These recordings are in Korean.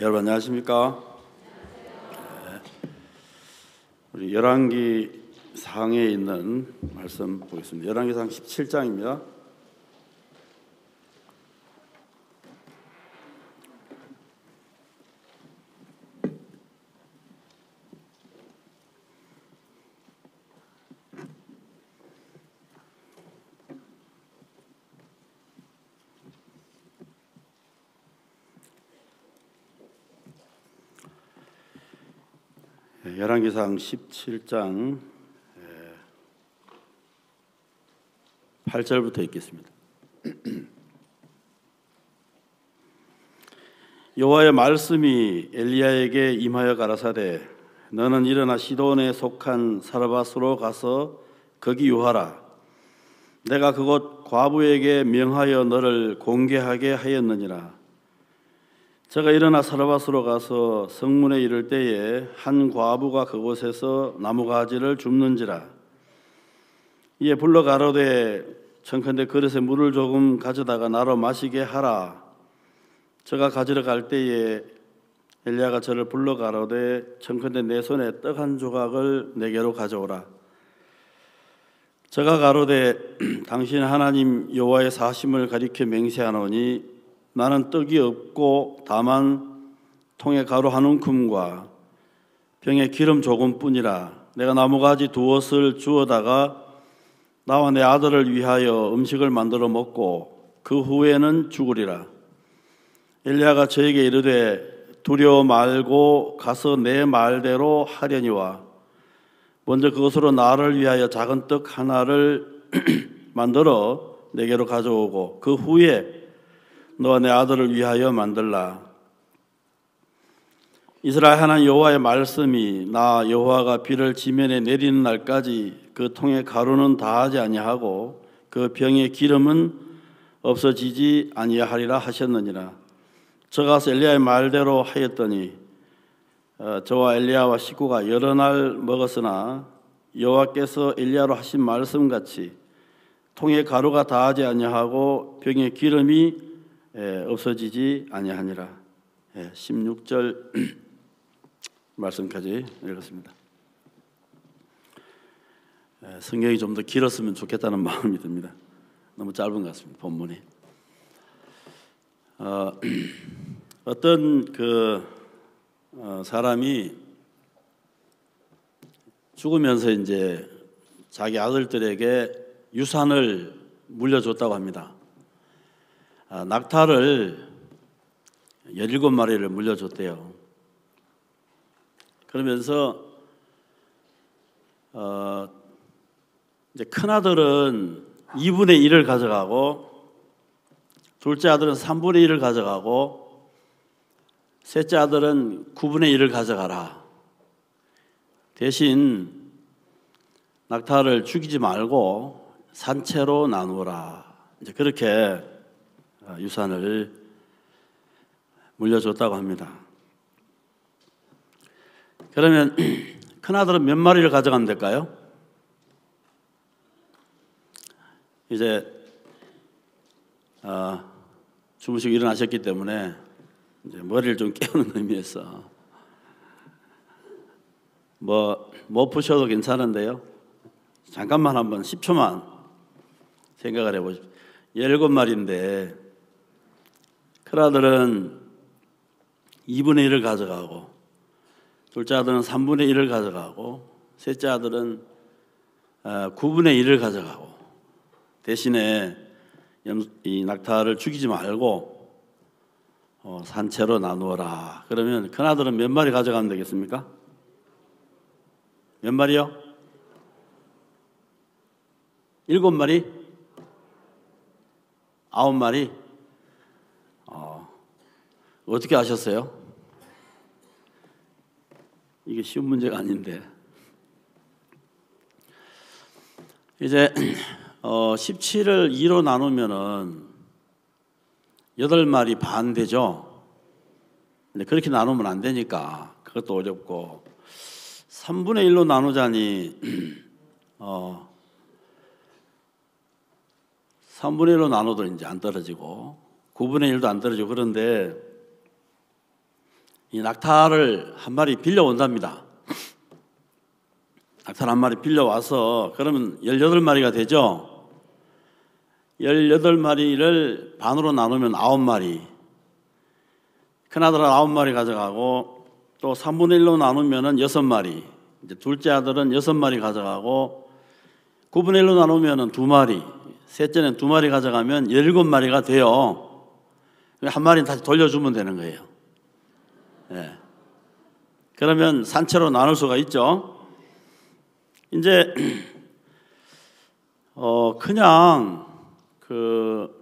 여러분 안녕하십니까? 네. 우리 열왕기 상에 있는 말씀 보겠습니다. 열왕기상 17장입니다. 열왕기상 17장 8절부터 읽겠습니다. 여호와의 말씀이 엘리야에게 임하여 가라사대 너는 일어나 시돈에 속한 사르밧으로 가서 거기 유하라 내가 그곳 과부에게 명하여 너를 공개하게 하였느니라 제가 일어나 사르밧으로 가서 성문에 이를 때에 한 과부가 그곳에서 나무 가지를 줍는지라. 이에 불러 가로되 청컨대 그릇에 물을 조금 가져다가 나로 마시게 하라. 제가 가지러 갈 때에 엘리야가 저를 불러 가로되 청컨대 내 손에 떡 한 조각을 내게로 가져오라. 제가 가로되 당신 하나님 여호와의 사심을 가리켜 맹세하노니 나는 떡이 없고 다만 통에 가루 한 움큼과 병에 기름 조금뿐이라 내가 나무가지 두엇을 주어다가 나와 내 아들을 위하여 음식을 만들어 먹고 그 후에는 죽으리라. 엘리야가 저에게 이르되 두려워 말고 가서 내 말대로 하려니와 먼저 그것으로 나를 위하여 작은 떡 하나를 만들어 내게로 가져오고 그 후에 너와 내 아들을 위하여 만들라. 이스라엘 하나님 여호와의 말씀이 나 여호와가 비를 지면에 내리는 날까지 그 통에 가루는 다하지 아니하고 그 병의 기름은 없어지지 아니하리라 하셨느니라. 저가서 엘리야의 말대로 하였더니 어, 저와 엘리야와 식구가 여러 날 먹었으나 여호와께서 엘리야로 하신 말씀 같이 통에 가루가 다하지 아니하고 병의 기름이 예, 없어지지 아니하니라. 16절 예, 말씀까지 읽었습니다. 예, 성경이 좀 더 길었으면 좋겠다는 마음이 듭니다. 너무 짧은 것 같습니다. 본문이. 어, 떤그 어, 사람이 죽으면서 이제 자기 아들들에게 유산을 물려줬다고 합니다. 아, 낙타를 17마리를 물려줬대요. 그러면서 어, 이제 큰 아들은 2분의 1을 가져가고 둘째 아들은 3분의 1을 가져가고 셋째 아들은 9분의 1을 가져가라. 대신 낙타를 죽이지 말고 산채로 나누어라. 이제 그렇게 아, 유산을 물려줬다고 합니다. 그러면 큰아들은 몇 마리를 가져가면 될까요? 이제 어, 주무시고 일어나셨기 때문에 머리를 좀 깨우는 의미에서 뭐, 못 푸셔도 괜찮은데요. 잠깐만 한번 10초만 생각을 해보십시오. 17마리인데 큰 아들은 2분의 1을 가져가고 둘째 아들은 3분의 1을 가져가고 셋째 아들은 9분의 어, 1을 가져가고 대신에 이 낙타를 죽이지 말고 어, 산채로 나누어라. 그러면 큰 아들은 몇 마리 가져가면 되겠습니까? 몇 마리요? 일곱 마리? 아홉 마리? 어떻게 아셨어요? 이게 쉬운 문제가 아닌데. 이제 어 17을 2로 나누면은 8마리 반 되죠. 근데 그렇게 나누면 안 되니까 그것도 어렵고 3분의 1로 나누자니 어 3분의 1로 나눠도 이제 안 떨어지고 9분의 1도 안 떨어지고 그런데 이 낙타를 한 마리 빌려 온답니다. 낙타를 한 마리 빌려 와서 그러면 18마리가 되죠. 18마리를 반으로 나누면 9마리. 큰아들은 9마리 가져가고 또 3분의 1로 나누면은 6마리. 이제 둘째 아들은 6마리 가져가고 9분의 1로 나누면은 2마리. 셋째는 2마리 가져가면 17마리가 돼요. 한 마리는 다시 돌려주면 되는 거예요. 예. 그러면 산채로 나눌 수가 있죠. 이제 어 그냥 그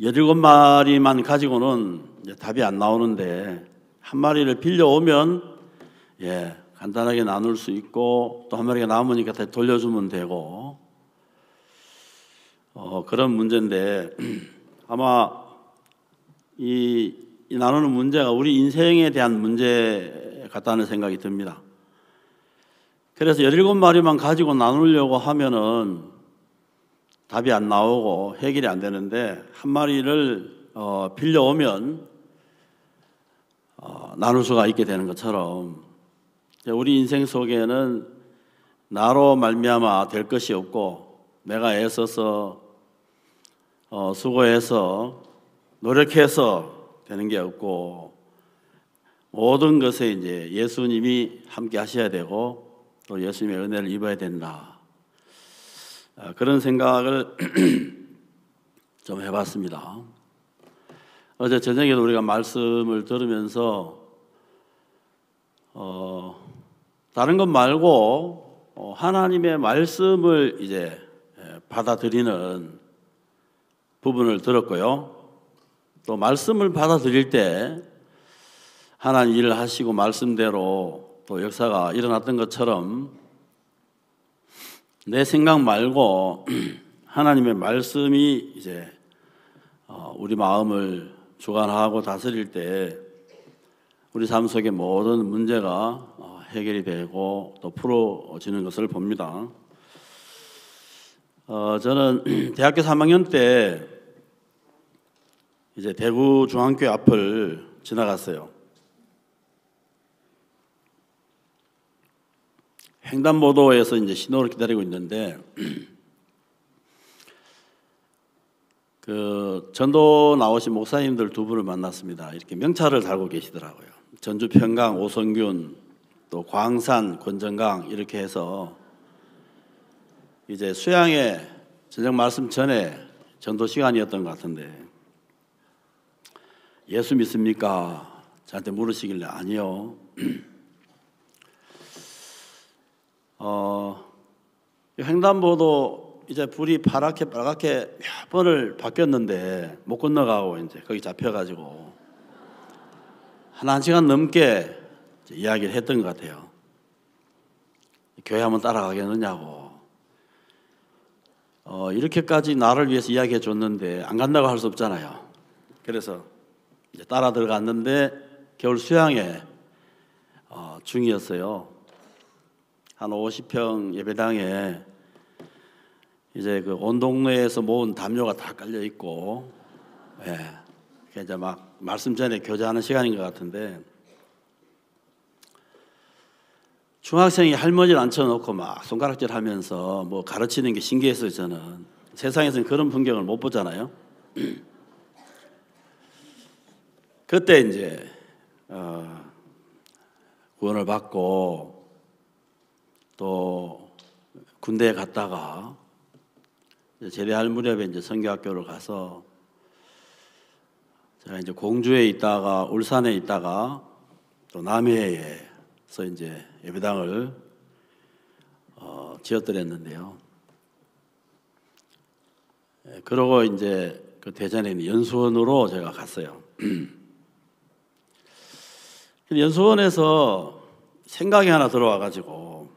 열일곱 마리만 가지고는 답이 안 나오는데 한 마리를 빌려 오면 예 간단하게 나눌 수 있고 또 한 마리가 남으니까 다시 돌려주면 되고 어 그런 문제인데 아마 이, 이 나누는 문제가 우리 인생에 대한 문제 같다는 생각이 듭니다. 그래서 17마리만 가지고 나누려고 하면은 답이 안 나오고 해결이 안 되는데 한 마리를 어, 빌려오면 어, 나눌 수가 있게 되는 것처럼 우리 인생 속에는 나로 말미암아 될 것이 없고 내가 애써서 어, 수고해서 노력해서 되는 게 없고 모든 것에 이제 예수님이 함께 하셔야 되고 또 예수님의 은혜를 입어야 된다. 아, 그런 생각을 좀 해봤습니다. 어제 저녁에도 우리가 말씀을 들으면서 어, 다른 것 말고 어, 하나님의 말씀을 이제 받아들이는 부분을 들었고요. 또 말씀을 받아들일 때 하나님 일을 하시고 말씀대로 또 역사가 일어났던 것처럼 내 생각 말고 하나님의 말씀이 이제 어, 우리 마음을 주관하고 다스릴 때 우리 삶 속의 모든 문제가 어, 해결이 되고 또 풀어지는 것을 봅니다. 어, 저는 대학교 3학년 때 이제 대구 중앙교회 앞을 지나갔어요. 횡단보도에서 이제 신호를 기다리고 있는데 그 전도 나오신 목사님들 두 분을 만났습니다. 이렇게 명찰을 달고 계시더라고요. 전주 평강 오성균 또 광산 권정강 이렇게 해서 이제 수양회 저녁 말씀 전에 전도 시간이었던 것 같은데 예수 믿습니까? 저한테 물으시길래 아니요. 어, 횡단보도 이제 불이 파랗게 빨갛게 몇 번을 바뀌었는데 못 건너가고 이제 거기 잡혀가지고 한 1시간 넘게 이야기를 했던 것 같아요. 교회 한번 따라가겠느냐고. 어, 이렇게까지 나를 위해서 이야기해 줬는데 안 간다고 할 수 없잖아요. 그래서 따라 들어갔는데 겨울 수양회 어, 중이었어요. 한 50평 예배당에 이제 그 온 동네에서 모은 담요가 다 깔려 있고, 예, 이제 막 말씀 전에 교제하는 시간인 것 같은데 중학생이 할머니를 앉혀놓고 막 손가락질하면서 뭐 가르치는 게 신기했어요 저는 세상에서는 그런 풍경을 못 보잖아요. 그때 이제 어, 구원을 받고 또 군대에 갔다가 제대할 무렵에 이제 성교학교를 가서 제가 이제 공주에 있다가 울산에 있다가 또 남해에서 이제 예배당을 어, 지었더랬는데요. 예, 그러고 이제 그 대전에 있는 연수원으로 제가 갔어요. 연수원에서 생각이 하나 들어와 가지고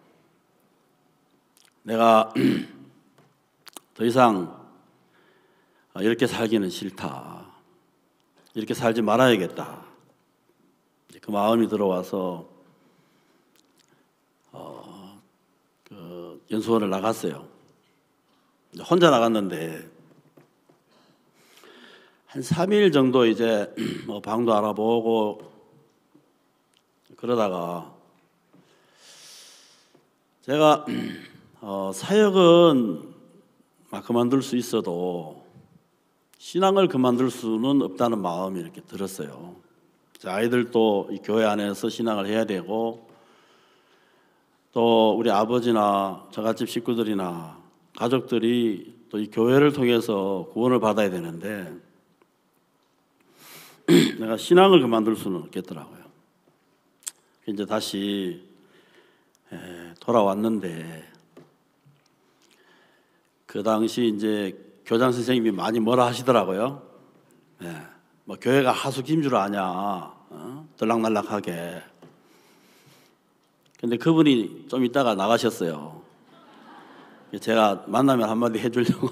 내가 더 이상 이렇게 살기는 싫다. 이렇게 살지 말아야겠다. 그 마음이 들어와서 어, 그 연수원을 나갔어요. 혼자 나갔는데 한 3일 정도 이제 뭐 방도 알아보고 그러다가 제가 어, 사역은 막 그만둘 수 있어도 신앙을 그만둘 수는 없다는 마음이 이렇게 들었어요. 아이들도 이 교회 안에서 신앙을 해야 되고 또 우리 아버지나 저갓집 식구들이나 가족들이 또 이 교회를 통해서 구원을 받아야 되는데 내가 신앙을 그만둘 수는 없겠더라고요. 이제 다시 돌아왔는데 그 당시 이제 교장 선생님이 많이 뭐라 하시더라고요. 네. 뭐 교회가 하수김 줄 아냐, 어? 들락날락하게. 근데 그분이 좀 있다가 나가셨어요. 제가 만나면 한마디 해주려고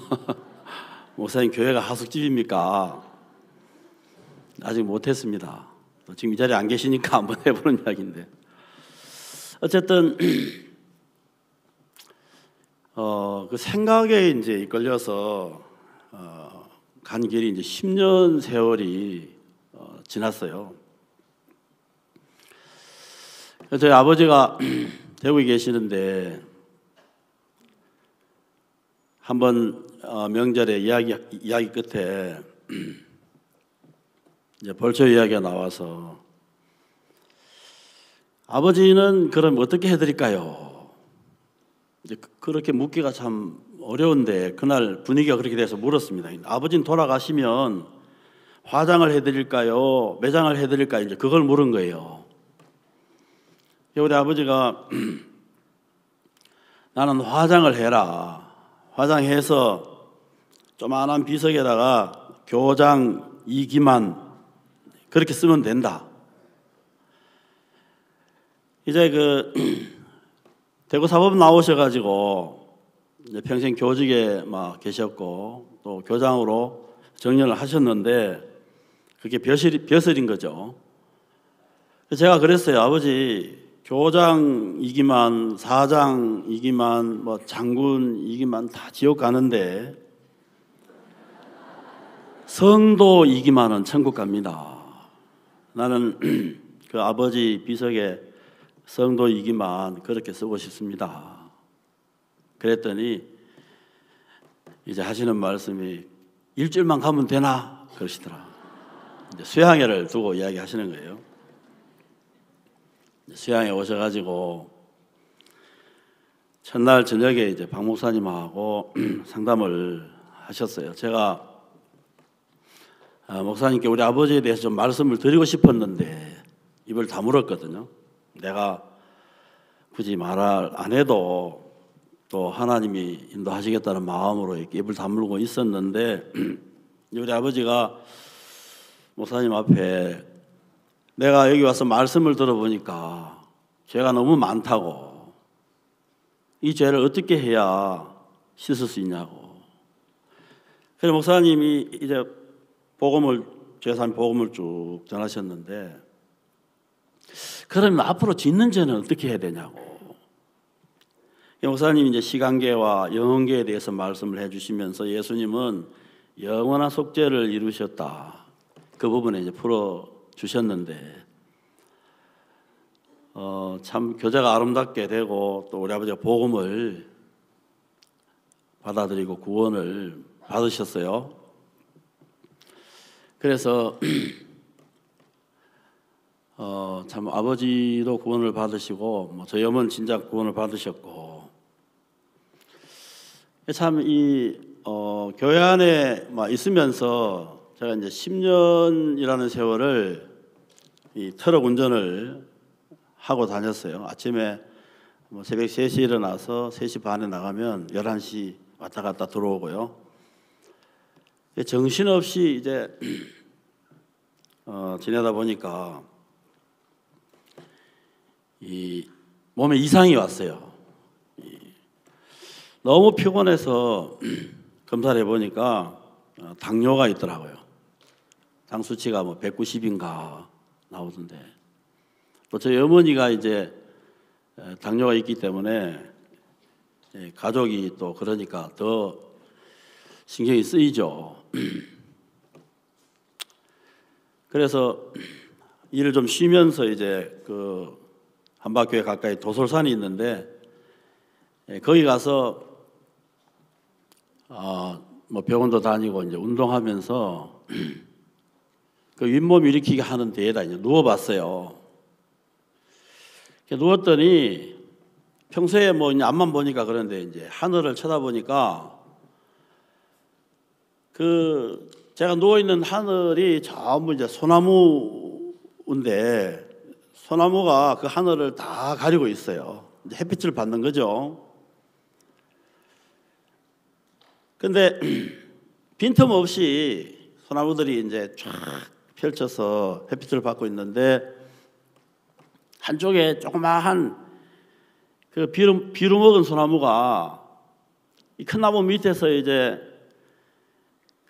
목사님 교회가 하숙집입니까? 아직 못했습니다. 지금 이 자리에 안 계시니까 한번 해보는 이야기인데 어쨌든 어, 그 생각에 이제 이끌려서 어, 간 길이 이제 10년 세월이 어, 지났어요. 저희 아버지가 대구에 계시는데 한번 어, 명절에 이야기 이야기 끝에 이제 벌초 이야기가 나와서 아버지는 그럼 어떻게 해드릴까요? 이제 그, 그렇게 묻기가 참 어려운데 그날 분위기가 그렇게 돼서 물었습니다. 아버지는 돌아가시면 화장을 해드릴까요? 매장을 해드릴까요? 이제 그걸 물은 거예요. 우리 아버지가 나는 화장을 해라. 화장해서 조만한 비석에다가 교장 이기만 그렇게 쓰면 된다. 이제 그 대구 사법 나오셔가지고 평생 교직에 막 계셨고 또 교장으로 정년을 하셨는데 그게 벼슬, 벼슬인 거죠. 제가 그랬어요. 아버지, 교장이기만, 사장이기만, 뭐 장군이기만 다 지옥 가는데 성도이기만은 천국 갑니다. 나는 그 아버지 비석에 성도이기만 그렇게 쓰고 싶습니다. 그랬더니 이제 하시는 말씀이 일주일만 가면 되나 그러시더라. 이제 수양회를 두고 이야기하시는 거예요. 수양에 오셔가지고 첫날 저녁에 이제 박 목사님하고 상담을 하셨어요. 제가 아, 목사님께 우리 아버지에 대해서 좀 말씀을 드리고 싶었는데 입을 다물었거든요. 내가 굳이 말을 안 해도 또 하나님이 인도하시겠다는 마음으로 이렇게 입을 다물고 있었는데 우리 아버지가 목사님 앞에 내가 여기 와서 말씀을 들어보니까 죄가 너무 많다고 이 죄를 어떻게 해야 씻을 수 있냐고. 그래서 목사님이 이제 복음을 죄산 복음을 쭉 전하셨는데 그러면 앞으로 짓는 죄는 어떻게 해야 되냐고. 목사님 이제 시간계와 영혼계에 대해서 말씀을 해주시면서 예수님은 영원한 속죄를 이루셨다. 그 부분에 이제 풀어 주셨는데 어, 참 교제가 아름답게 되고 또 우리 아버지가 복음을 받아들이고 구원을 받으셨어요. 그래서 어, 참 아버지도 구원을 받으시고 뭐 저희 어머니 진짜 구원을 받으셨고 참이 어, 교회 안에 있으면서 제가 이제 10년이라는 세월을 이 트럭 운전을 하고 다녔어요. 아침에 뭐 새벽 3시 일어나서 3시 반에 나가면 11시 왔다 갔다 들어오고요. 정신없이 이제 어, 지내다 보니까 이 몸에 이상이 왔어요. 너무 피곤해서 검사를 해보니까 어, 당뇨가 있더라고요. 당 수치가 뭐 190인가 나오던데. 또 저희 어머니가 이제 당뇨가 있기 때문에 가족이 또 그러니까 더 신경이 쓰이죠. 그래서 일을 좀 쉬면서 이제 그 한바교회 가까이 도솔산이 있는데 예, 거기 가서 어, 뭐 병원도 다니고 이제 운동하면서 그 윗몸 일으키기 하는 데에다 이제 누워봤어요. 누웠더니 평소에 뭐 이제 앞만 보니까 그런데 이제 하늘을 쳐다보니까 그 제가 누워 있는 하늘이 전부 이제 소나무인데 소나무가 그 하늘을 다 가리고 있어요. 햇빛을 받는 거죠. 근데 빈틈없이 소나무들이 이제 쫙 펼쳐서 햇빛을 받고 있는데 한쪽에 조그마한 그 비름 비루 먹은 소나무가 이 큰 나무 밑에서 이제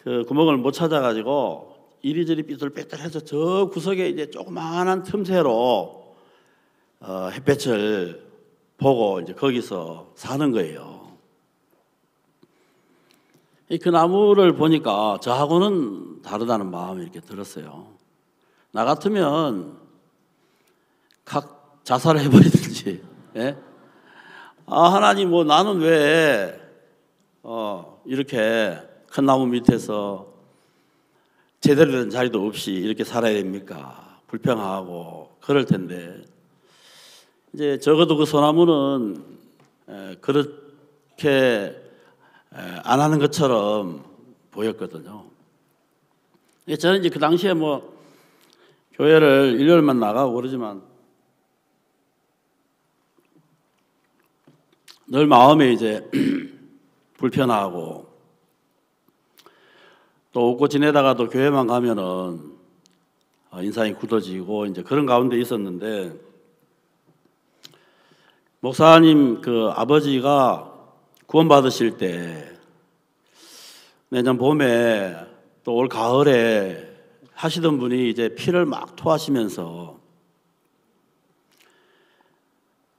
그 구멍을 못 찾아가지고 이리저리 삐뚤빼뚤해서 저 구석에 이제 조그마한 틈새로 어, 햇볕을 보고 이제 거기서 사는 거예요. 그 나무를 보니까 저하고는 다르다는 마음이 이렇게 들었어요. 나 같으면 각 자살을 해버리든지, 예? 아, 하나님, 뭐 나는 왜, 어, 이렇게 큰 나무 밑에서 제대로 된 자리도 없이 이렇게 살아야 됩니까? 불평하고 그럴 텐데, 이제 적어도 그 소나무는 에, 그렇게 안 하는 것처럼 보였거든요. 저는 이제 그 당시에 뭐 교회를 일요일만 나가고 그러지만 늘 마음에 이제 불편하고 또 웃고 지내다가도 교회만 가면은 인상이 굳어지고 이제 그런 가운데 있었는데 목사님 그 아버지가 구원 받으실 때 내년 봄에 또 올 가을에 하시던 분이 이제 피를 막 토하시면서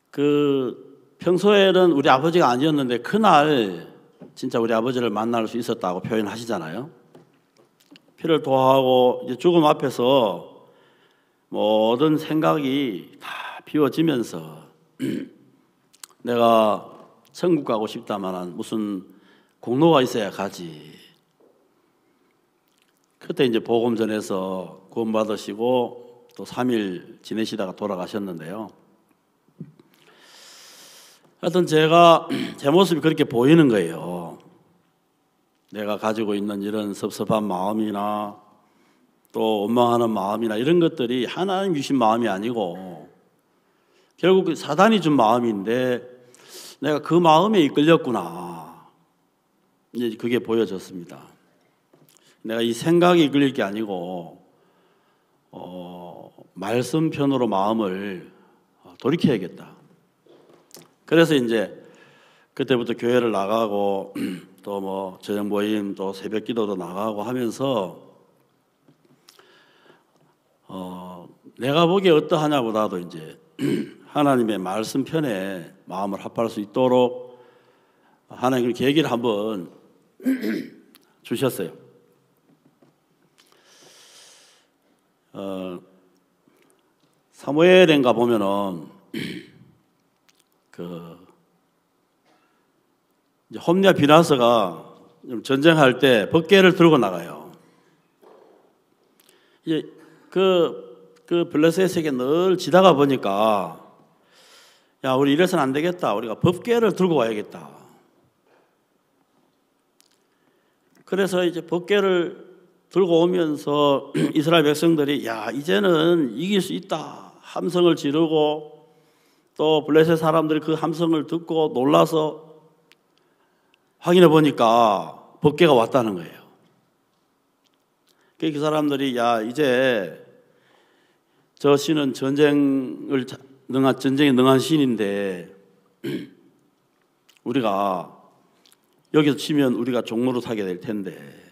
그 평소에는 우리 아버지가 아니었는데 그날 진짜 우리 아버지를 만날 수 있었다고 표현하시잖아요. 피를 토하고 이제 죽음 앞에서 모든 생각이 다 비워지면서 내가 천국 가고 싶다마는 무슨 공로가 있어야 가지. 그때 이제 복음 전해서 구원 받으시고 또 3일 지내시다가 돌아가셨는데요. 하여튼 제가 제 모습이 그렇게 보이는 거예요. 내가 가지고 있는 이런 섭섭한 마음이나 또 원망하는 마음이나 이런 것들이 하나님 주신 마음이 아니고 결국 사단이 준 마음인데 내가 그 마음에 이끌렸구나. 이제 그게 보여졌습니다. 내가 이 생각이 이끌릴 게 아니고 어, 말씀 편으로 마음을 돌이켜야겠다. 그래서 이제 그때부터 교회를 나가고 또 뭐 저녁 모임 또 새벽 기도도 나가고 하면서 어, 내가 보기에 어떠하냐보다도 이제 하나님의 말씀 편에 마음을 합할 수 있도록 하나님 계기를 한번 주셨어요. 어, 사무엘인가 보면은 그 이제 홈냐 비나스가 전쟁할 때 법계를 들고 나가요. 이제 그, 그 블레셋에게 늘 지다가 보니까 야, 우리 이래서는 안 되겠다. 우리가 법계를 들고 와야겠다. 그래서 이제 법계를 들고 오면서 이스라엘 백성들이 야, 이제는 이길 수 있다. 함성을 지르고 또 블레셋 사람들이 그 함성을 듣고 놀라서 확인해 보니까 법계가 왔다는 거예요. 그 사람들이 야, 이제 저 신은 전쟁을 능한 전쟁에 능한 신인데 우리가 여기서 치면 우리가 종로로 타게 될 텐데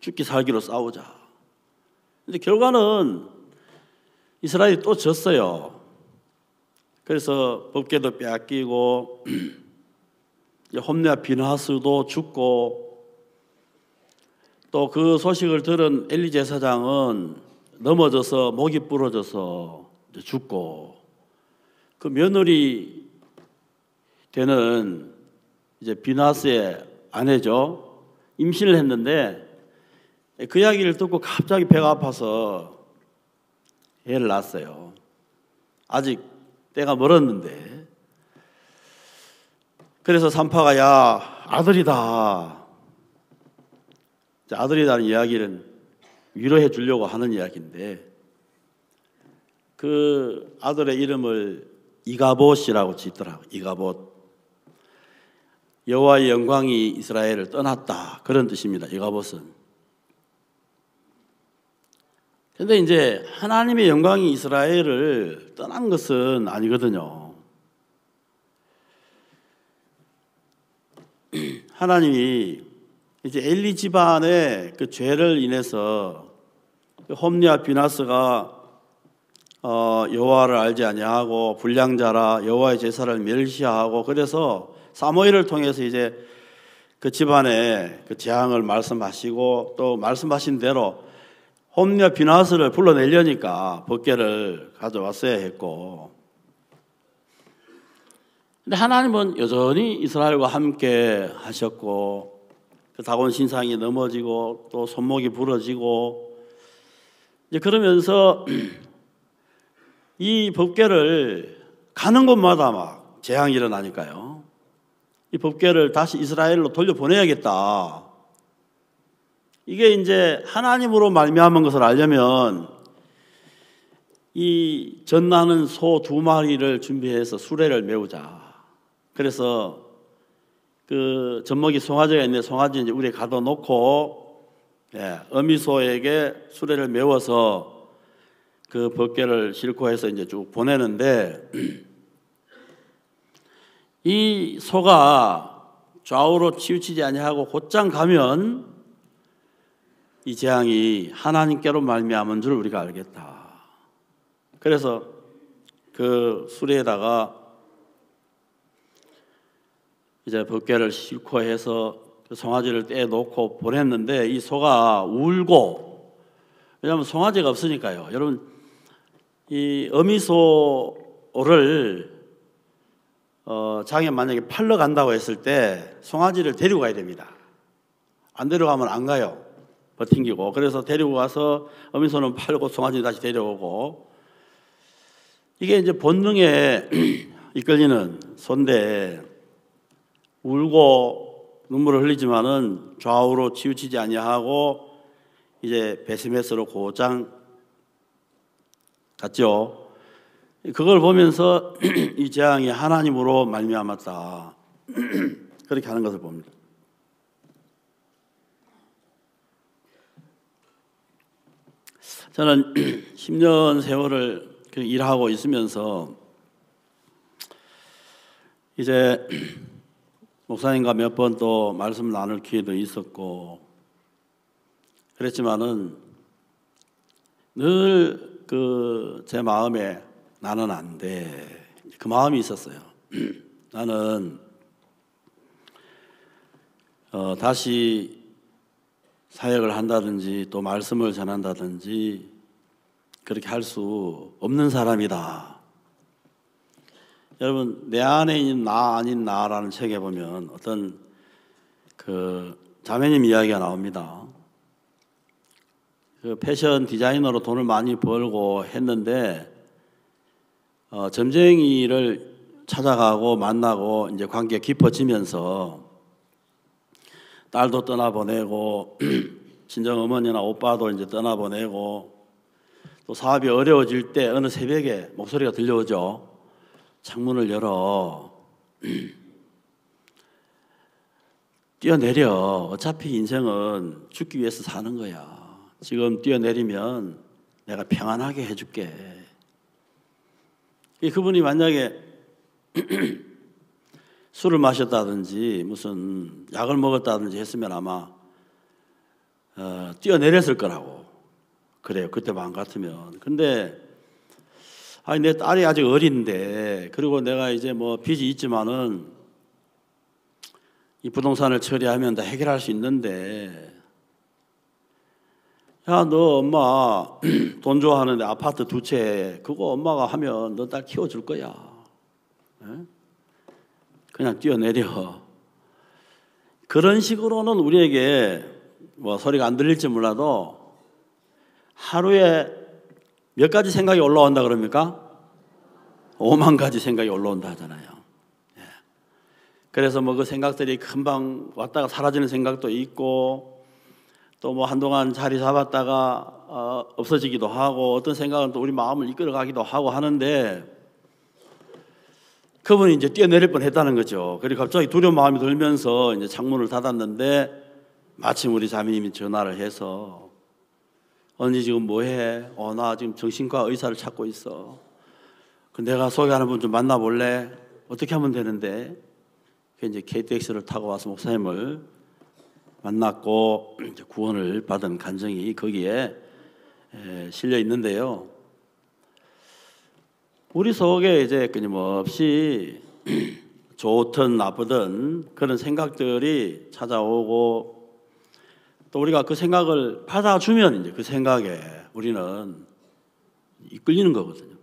죽기 살기로 싸우자. 근데 결과는 이스라엘이 또 졌어요. 그래서 법계도 빼앗기고 홈리아 비나스도 죽고 또 그 소식을 들은 엘리 제사장은 넘어져서 목이 부러져서 죽고 그 며느리 되는 이제 비나스의 아내죠. 임신을 했는데 그 이야기를 듣고 갑자기 배가 아파서 애를 낳았어요. 아직 때가 멀었는데. 그래서 산파가 야 아들이다. 아들이라는 이야기는 위로해 주려고 하는 이야기인데 그 아들의 이름을 이가봇이라고 짓더라고. 이가봇. 여호와의 영광이 이스라엘을 떠났다. 그런 뜻입니다. 이가봇은. 근데 이제 하나님의 영광이 이스라엘을 떠난 것은 아니거든요. 하나님이 이제 엘리 집안의 그 죄를 인해서 그 홈리와 비나스가 어, 여호와를 알지 아니하고 불량자라 여호와의 제사를 멸시하고 그래서 사모엘을 통해서 이제 그 집안에 그 재앙을 말씀하시고 또 말씀하신 대로 홈리와 비나스를 불러내려니까 법계를 가져왔어야 했고 근데 하나님은 여전히 이스라엘과 함께 하셨고 그 다곤 신상이 넘어지고 또 손목이 부러지고 이제 그러면서 이 법계를 가는 곳마다 막 재앙이 일어나니까요. 이 법계를 다시 이스라엘로 돌려보내야겠다. 이게 이제 하나님으로 말미암은 것을 알려면 이 전나는 소 두 마리를 준비해서 수레를 메우자. 그래서 그 젖먹이 송아지가 있는데 송아지 이제 우리에 가둬놓고 예, 어미소에게 수레를 메워서 그 법계를 싣고 해서 이제 쭉 보내는데 이 소가 좌우로 치우치지 아니하고 곧장 가면 이 재앙이 하나님께로 말미암은 줄 우리가 알겠다. 그래서 그 수레에다가 이제 법계를 싣고 해서 그 송아지를 떼놓고 보냈는데 이 소가 울고 왜냐하면 송아지가 없으니까요. 여러분 이 어미소를 어, 장에 만약에 팔러 간다고 했을 때 송아지를 데리고 가야 됩니다. 안 데려가면 안 가요. 버팅기고. 그래서 데리고 가서 어미소는 팔고 송아지 다시 데려오고. 이게 이제 본능에 이끌리는 손데 울고 눈물을 흘리지만은 좌우로 치우치지 아니하고 이제 베스메스로 고장 같죠. 그걸 보면서 이 재앙이 하나님으로 말미암았다. 그렇게 하는 것을 봅니다. 저는 10년 세월을 그 일하고 있으면서 이제 목사님과 몇 번 또 말씀 나눌 기회도 있었고 그랬지만은 늘 그 제 마음에 나는 안 돼. 그 마음이 있었어요. 나는 어, 다시 사역을 한다든지 또 말씀을 전한다든지 그렇게 할 수 없는 사람이다. 여러분 내 안에 있는 나 아닌 나라는 책에 보면 어떤 그 자매님 이야기가 나옵니다. 그 패션 디자이너로 돈을 많이 벌고 했는데 어, 점쟁이를 찾아가고 만나고 이제 관계 깊어지면서 딸도 떠나보내고 친정 어머니나 오빠도 이제 떠나보내고 또 사업이 어려워질 때 어느 새벽에 목소리가 들려오죠. 창문을 열어 뛰어내려 어차피 인생은 죽기 위해서 사는 거야. 지금 뛰어내리면 내가 평안하게 해줄게. 그분이 만약에 술을 마셨다든지 무슨 약을 먹었다든지 했으면 아마 어, 뛰어내렸을 거라고 그래요. 그때 마음 같으면. 근데 아니 내 딸이 아직 어린데 그리고 내가 이제 뭐 빚이 있지만은 이 부동산을 처리하면 다 해결할 수 있는데 야, 너 엄마 돈 좋아하는데 아파트 두 채, 그거 엄마가 하면 너 딸 키워줄 거야. 그냥 뛰어내려. 그런 식으로는 우리에게 뭐 소리가 안 들릴지 몰라도 하루에 몇 가지 생각이 올라온다 그럽니까? 5만 가지 생각이 올라온다 하잖아요. 예. 그래서 뭐 그 생각들이 금방 왔다가 사라지는 생각도 있고 또 뭐 한동안 자리 잡았다가 어, 없어지기도 하고 어떤 생각은 또 우리 마음을 이끌어 가기도 하고 하는데 그분이 이제 뛰어내릴 뻔 했다는 거죠. 그리고 갑자기 두려운 마음이 들면서 이제 창문을 닫았는데 마침 우리 자매님이 전화를 해서 언니 지금 뭐해? 어, 나 지금 정신과 의사를 찾고 있어. 그 내가 소개하는 분 좀 만나볼래? 어떻게 하면 되는데? 그 이제 KTX를 타고 와서 목사님을 만났고 구원을 받은 간증이 거기에 실려 있는데요. 우리 속에 이제 끊임없이 좋든 나쁘든 그런 생각들이 찾아오고 또 우리가 그 생각을 받아주면 이제 그 생각에 우리는 이끌리는 거거든요.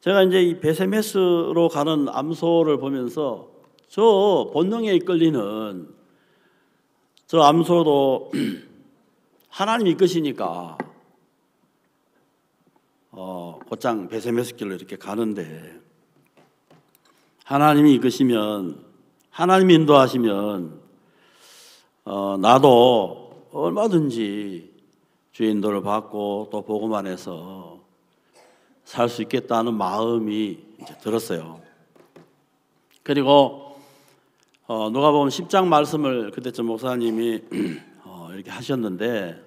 제가 이제 이 베세메스로 가는 암소를 보면서 저 본능에 이끌리는 저 암소도 하나님이 이끄시니까 어, 곧장 베세메스 길로 이렇게 가는데 하나님이 이끄시면 하나님이 인도하시면 어, 나도 얼마든지 주의 인도를 받고 또 복음 안에서 살 수 있겠다는 마음이 이제 들었어요. 그리고 어, 누가 보면 10장 말씀을 그때쯤 목사님이 어, 이렇게 하셨는데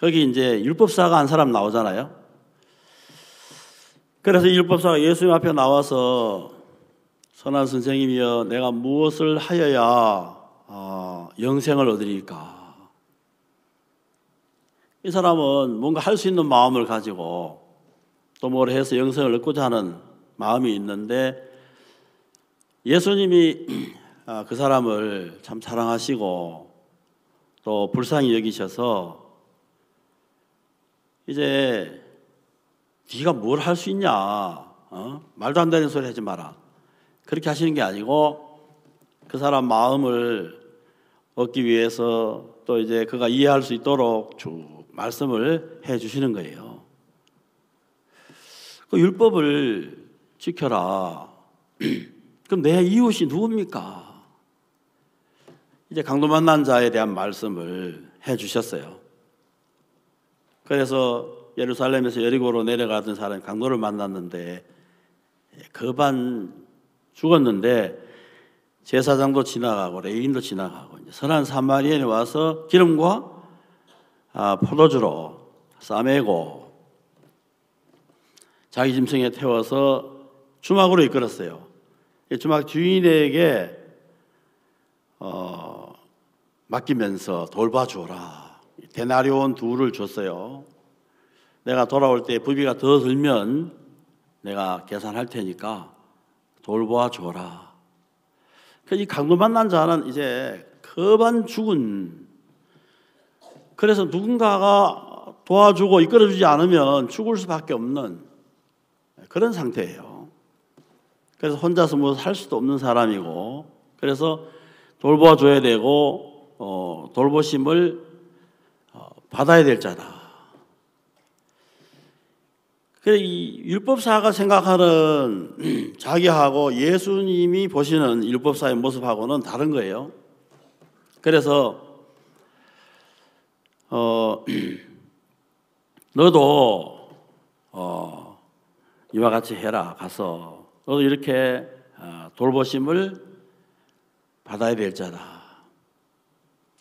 거기 이제 율법사가 한 사람 나오잖아요. 그래서 율법사가 예수님 앞에 나와서 선한 선생님이여 내가 무엇을 하여야 어, 영생을 얻으리까? 이 사람은 뭔가 할 수 있는 마음을 가지고 또 뭘 해서 영생을 얻고자 하는 마음이 있는데 예수님이 아, 그 사람을 참 사랑하시고 또 불쌍히 여기셔서 이제 네가 뭘 할 수 있냐? 어? 말도 안 되는 소리 하지 마라. 그렇게 하시는 게 아니고 그 사람 마음을 얻기 위해서 또 이제 그가 이해할 수 있도록 쭉 말씀을 해 주시는 거예요. 그 율법을 지켜라. 그럼 내 이웃이 누굽니까? 이제 강도 만난 자에 대한 말씀을 해 주셨어요. 그래서 예루살렘에서 여리고로 내려가던 사람이 강도를 만났는데 그반 죽었는데 제사장도 지나가고 레인도 지나가고 선한 사마리아에 와서 기름과 아, 포도주로 싸매고 자기 짐승에 태워서 주막으로 이끌었어요. 주막 주인에게 어, 맡기면서 돌봐주라. 데나리온 둘을 줬어요. 내가 돌아올 때 부비가 더 들면 내가 계산할 테니까 돌보아 줘라. 이 강도 만난 자는 이제 거반 죽은 그래서 누군가가 도와주고 이끌어주지 않으면 죽을 수밖에 없는 그런 상태예요. 그래서 혼자서 뭐할 수도 없는 사람이고 그래서 돌보아 줘야 되고 어, 돌보심을 어, 받아야 될 자다. 그래 이 율법사가 생각하는 자기하고 예수님이 보시는 율법사의 모습하고는 다른 거예요. 그래서 어 너도 어 이와 같이 해라 가서 너도 이렇게 어, 돌보심을 받아야 될 자다.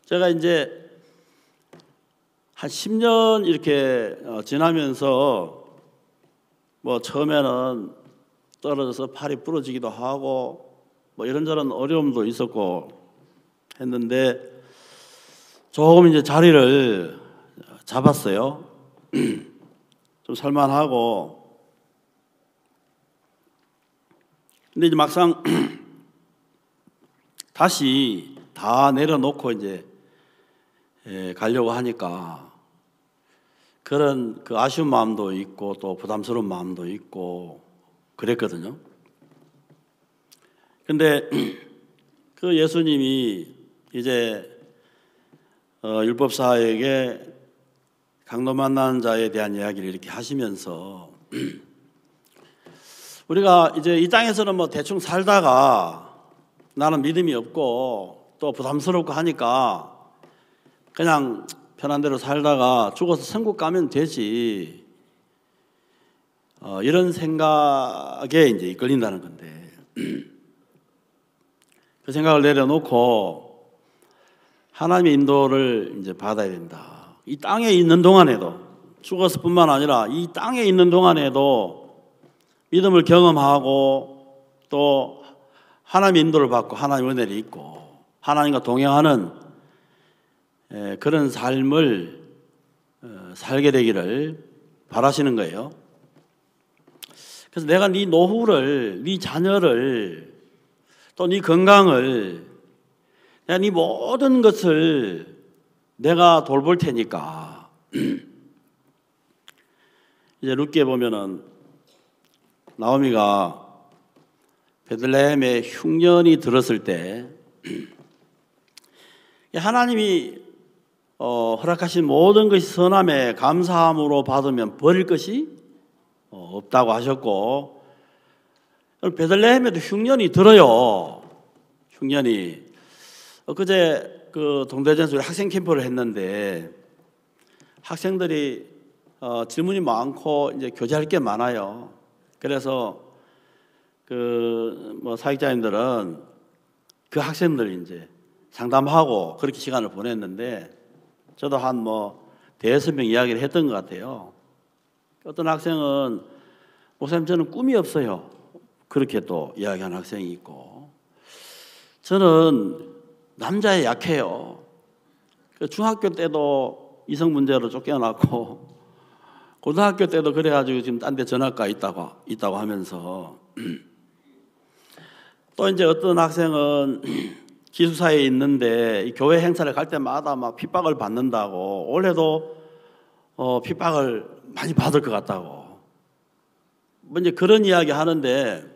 제가 이제 한 10년 이렇게 어, 지나면서 뭐 처음에는 떨어져서 팔이 부러지기도 하고 뭐 이런저런 어려움도 있었고 했는데 조금 이제 자리를 잡았어요. 좀 살만하고 근데 이제 막상 다시 다 내려놓고 이제 예, 가려고 하니까 그런 그 아쉬운 마음도 있고 또 부담스러운 마음도 있고 그랬거든요. 근데 그 예수님이 이제 어, 율법사에게 강도 만난 자에 대한 이야기를 이렇게 하시면서 우리가 이제 이 땅에서는 뭐 대충 살다가 나는 믿음이 없고 또 부담스럽고 하니까 그냥 편한 대로 살다가 죽어서 천국 가면 되지. 어, 이런 생각에 이제 이끌린다는 건데 그 생각을 내려놓고 하나님의 인도를 이제 받아야 된다. 이 땅에 있는 동안에도 죽었을 뿐만 아니라 이 땅에 있는 동안에도 믿음을 경험하고 또 하나님 인도를 받고 하나님 은혜를 있고 하나님과 동행하는 그런 삶을 어, 살게 되기를 바라시는 거예요. 그래서 내가 네 노후를, 네 자녀를, 또 네 건강을, 내가 네 모든 것을 내가 돌볼 테니까. 이제 룻기에 보면은 나오미가 베들레헴에 흉년이 들었을 때 하나님이 어, 허락하신 모든 것이 선함에 감사함으로 받으면 버릴 것이 어, 없다고 하셨고 베들레헴에도 흉년이 들어요. 흉년이 그제 그 동대전수 학생 캠프를 했는데 학생들이 어, 질문이 많고 이제 교제할 게 많아요. 그래서 그 뭐 사역자님들은 그 학생들 이제 상담하고 그렇게 시간을 보냈는데 저도 한 뭐 대여섯 명 이야기를 했던 것 같아요. 어떤 학생은 목사님 저는 꿈이 없어요. 그렇게 또 이야기하는 학생이 있고 저는 남자에 약해요. 그 중학교 때도 이성 문제로 쫓겨났고 고등학교 때도 그래가지고 지금 딴 데 전학가 있다고 있다고 하면서 또 이제 어떤 학생은 기숙사에 있는데 교회 행사를 갈 때마다 막 핍박을 받는다고 올해도 어, 핍박을 많이 받을 것 같다고 뭐 이제 그런 이야기 하는데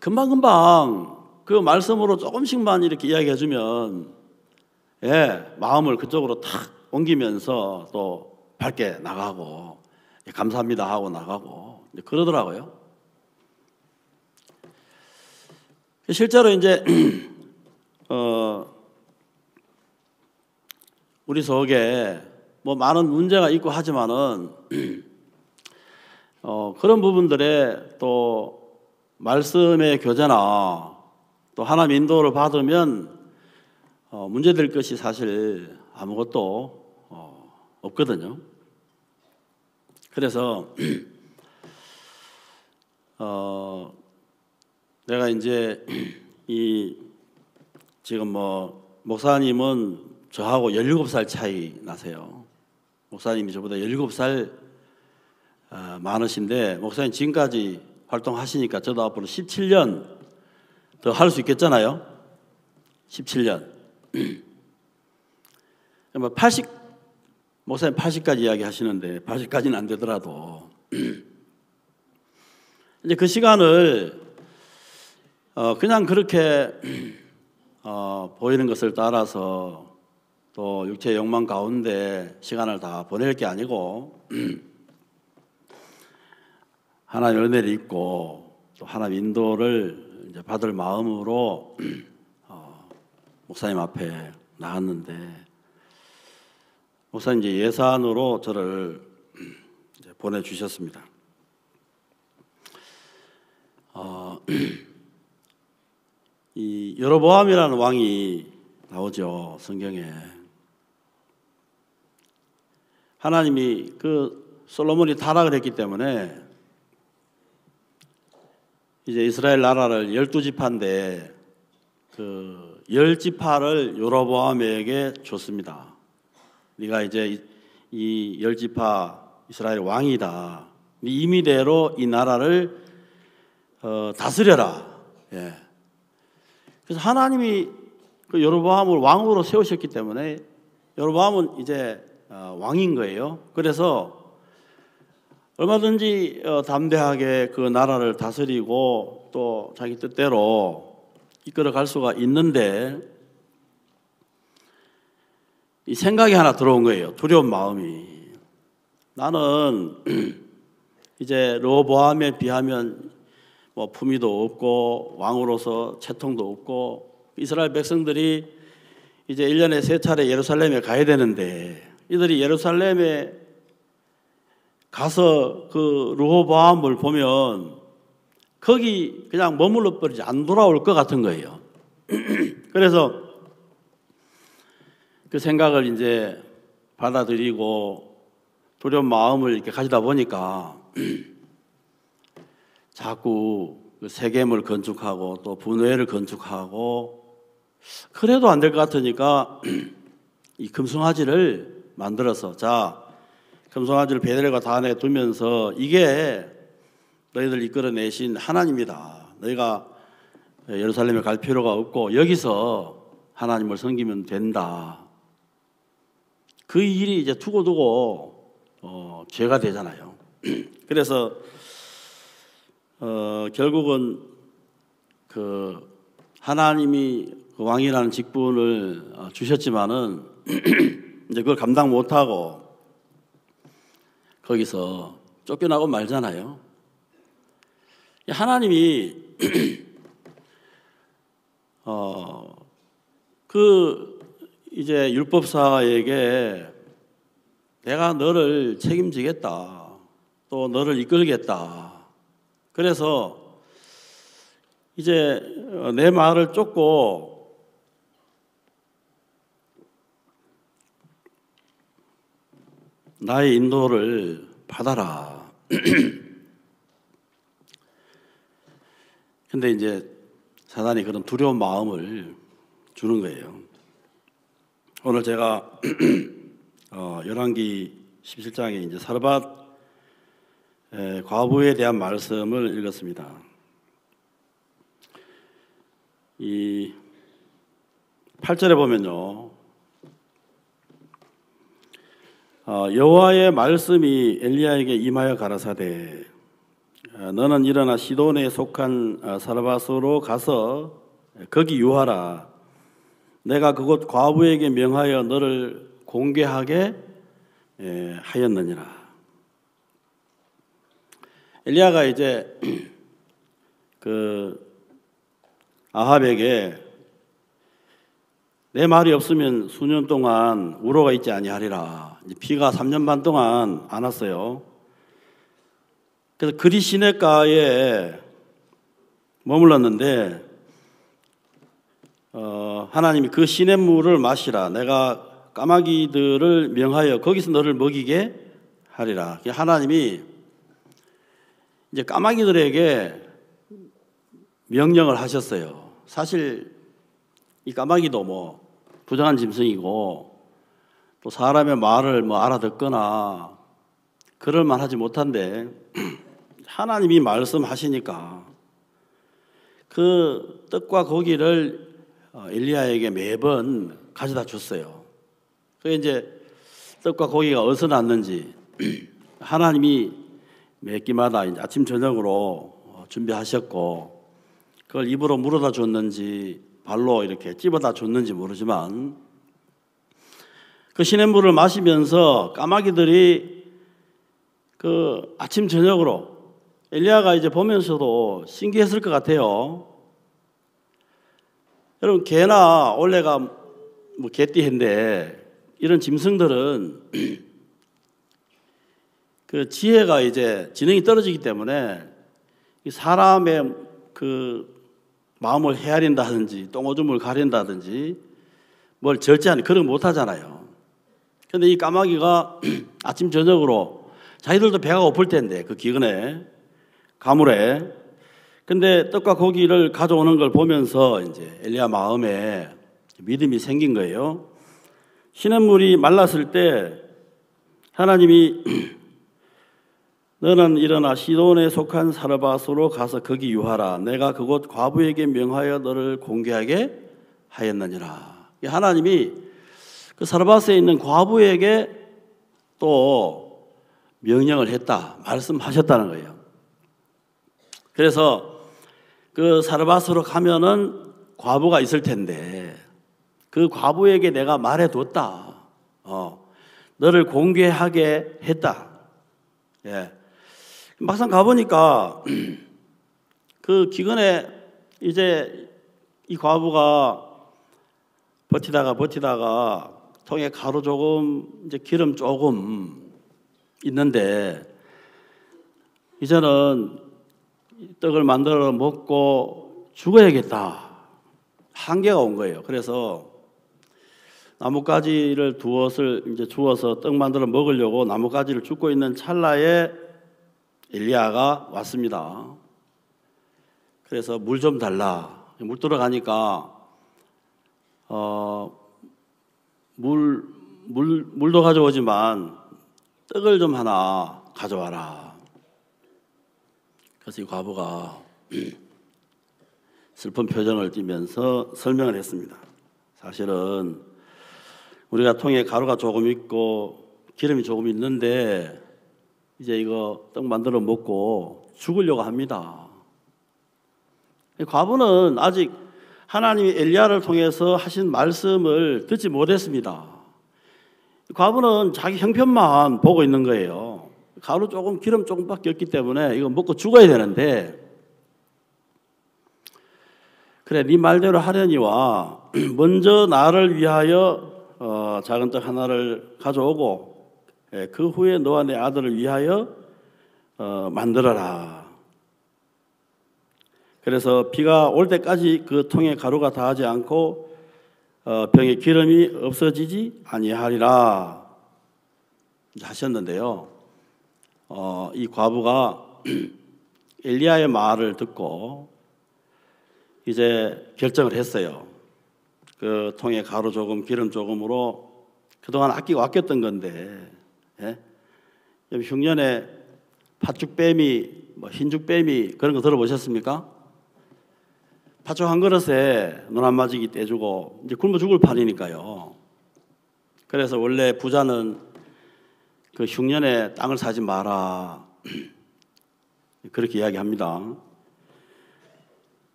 금방금방 그 말씀으로 조금씩만 이렇게 이야기해 주면 예, 마음을 그쪽으로 탁 옮기면서 또 밝게 나가고 예, 감사합니다 하고 나가고 그러더라고요. 실제로 이제 어 우리 속에 뭐 많은 문제가 있고 하지만은 어 그런 부분들에 또 말씀의 교제나 또 하나님 인도를 받으면 어 문제될 것이 사실 아무것도 어 없거든요. 그래서 어 내가 이제 이 지금 뭐 목사님은 저하고 17살 차이 나세요. 목사님이 저보다 17살 아, 많으신데 목사님 지금까지 활동하시니까 저도 앞으로 17년 더 할 수 있겠잖아요. 17년. 80 목사님 80까지 이야기 하시는데 80까지는 안 되더라도 이제 그 시간을 어, 그냥 그렇게 어, 보이는 것을 따라서 또 육체의 욕망 가운데 시간을 다 보낼 게 아니고 하나님 은혜를 입고 또 하나님 인도를 이제 받을 마음으로 어, 목사님 앞에 나왔는데 목사님 이제 예산으로 저를 보내주셨습니다. 어, 이 여로보암이라는 왕이 나오죠 성경에 하나님이 그 솔로몬이 타락을 했기 때문에 이제 이스라엘 나라를 열두 지파인데 그 열 지파를 여로보암에게 줬습니다. 네가 이제 이 열 지파 이스라엘 왕이다. 네 임의대로 이 나라를 어, 다스려라. 예. 그래서 하나님이 그 여로보암을 왕으로 세우셨기 때문에 여로보암은 이제 어, 왕인 거예요. 그래서 얼마든지 어, 담대하게 그 나라를 다스리고 또 자기 뜻대로 이끌어 갈 수가 있는데 이 생각이 하나 들어온 거예요. 두려운 마음이. 나는 이제 로보암에 비하면 뭐 품위도 없고 왕으로서 채통도 없고 이스라엘 백성들이 이제 1년에 세 차례 예루살렘에 가야 되는데 이들이 예루살렘에 가서 그 르호보암을 보면 거기 그냥 머물러 버리지 안 돌아올 것 같은 거예요. 그래서 그 생각을 이제 받아들이고 두려운 마음을 이렇게 가지다 보니까 자꾸 그 세겜을 건축하고 또 분회를 건축하고 그래도 안 될 것 같으니까 이 금송아지를 만들어서 자 금송아지를 베델과 단에 두면서 이게 너희들 이끌어내신 하나님이다. 너희가 예루살렘에 갈 필요가 없고 여기서 하나님을 섬기면 된다. 그 일이 이제 두고두고 어, 죄가 되잖아요. 그래서 어, 결국은 그 하나님이 그 왕이라는 직분을 어, 주셨지만은 이제 그걸 감당 못하고 거기서 쫓겨나고 말잖아요. 하나님이 어 그 이제 율법사에게 내가 너를 책임지겠다. 또 너를 이끌겠다. 그래서 이제 내 말을 쫓고 나의 인도를 받아라. 근데 이제 사단이 그런 두려운 마음을 주는 거예요. 오늘 제가 어, 열왕기 17장에 이제 사르밧 과부에 대한 말씀을 읽었습니다. 이 8절에 보면요. 어, 여호와의 말씀이 엘리야에게 임하여 가라사대 어, 너는 일어나 시돈에 속한 어, 사르밧으로 가서 거기 유하라 내가 그곳 과부에게 명하여 너를 공개하게 하였느니라. 엘리야가 이제 그 아합에게 내 말이 없으면 수년 동안 우로가 있지 아니하리라. 비가 3년 반 동안 안 왔어요. 그래서 그리 시내가에 머물렀는데 어, 하나님이 그 시냇물을 마시라. 내가 까마귀들을 명하여 거기서 너를 먹이게 하리라. 하나님이 이제 까마귀들에게 명령을 하셨어요. 사실 이 까마귀도 뭐 부정한 짐승이고 또 사람의 말을 뭐 알아듣거나 그럴 만하지 못한데 하나님이 말씀하시니까 그 떡과 고기를 어, 엘리야에게 매번 가져다 줬어요. 그 이제 떡과 고기가 어디서 났는지 하나님이 매 끼마다 아침 저녁으로 어, 준비하셨고 그걸 입으로 물어다 줬는지 발로 이렇게 찝어다 줬는지 모르지만 그 시냇물을 마시면서 까마귀들이 그 아침 저녁으로 엘리야가 이제 보면서도 신기했을 것 같아요. 여러분 개나 원래가 뭐 개띠인데 이런 짐승들은 그 지혜가 이제 지능이 떨어지기 때문에 사람의 그 마음을 헤아린다든지 똥오줌을 가린다든지 뭘 절제하는 그런 못 하잖아요. 근데 이 까마귀가 아침 저녁으로 자기들도 배가 고플 텐데 그 기근에 가물에 근데 떡과 고기를 가져오는 걸 보면서 이제 엘리야 마음에 믿음이 생긴 거예요. 시냇물이 말랐을 때 하나님이 너는 일어나 시돈에 속한 사르밧으로 가서 거기 유하라. 내가 그곳 과부에게 명하여 너를 공개하게 하였느니라. 하나님이 그 사르밧에 있는 과부에게 또 명령을 했다. 말씀하셨다는 거예요. 그래서 그 사르바스로 가면은 과부가 있을 텐데 그 과부에게 내가 말해뒀다. 어, 너를 공개하게 했다. 예. 막상 가보니까 그 기근에 이제 이 과부가 버티다가 버티다가 통에 가루 조금 이제 기름 조금 있는데 이제는 떡을 만들어 먹고 죽어야겠다. 한계가 온 거예요. 그래서 나뭇가지를 두엇을 이제 주어서 떡 만들어 먹으려고 나뭇가지를 줍고 있는 찰나에 엘리야가 왔습니다. 그래서 물 좀 달라. 물 들어가니까 어, 물, 물, 물도 가져오지만 떡을 좀 하나 가져와라. 그래서 이 과부가 슬픈 표정을 띠면서 설명을 했습니다. 사실은 우리가 통에 가루가 조금 있고 기름이 조금 있는데 이제 이거 떡 만들어 먹고 죽으려고 합니다. 과부는 아직 하나님이 엘리야를 통해서 하신 말씀을 듣지 못했습니다. 과부는 자기 형편만 보고 있는 거예요. 가루 조금 기름 조금밖에 없기 때문에 이거 먹고 죽어야 되는데 그래 네 말대로 하려니와 먼저 나를 위하여 어, 작은 떡 하나를 가져오고 예, 그 후에 너와 내 아들을 위하여 어, 만들어라. 그래서 비가 올 때까지 그 통에 가루가 닿지 않고 어, 병에 기름이 없어지지 아니하리라 하셨는데요. 어, 이 과부가 엘리야의 말을 듣고 이제 결정을 했어요. 그 통에 가루 조금, 기름 조금으로 그동안 아끼고 아꼈던 건데, 예? 흉년에 팥죽뱀이, 뭐 흰죽뱀이 그런 거 들어보셨습니까? 팥죽 한 그릇에 노란마지기 떼주고 이제 굶어 죽을 판이니까요. 그래서 원래 부자는 그 흉년에 땅을 사지 마라. 그렇게 이야기합니다.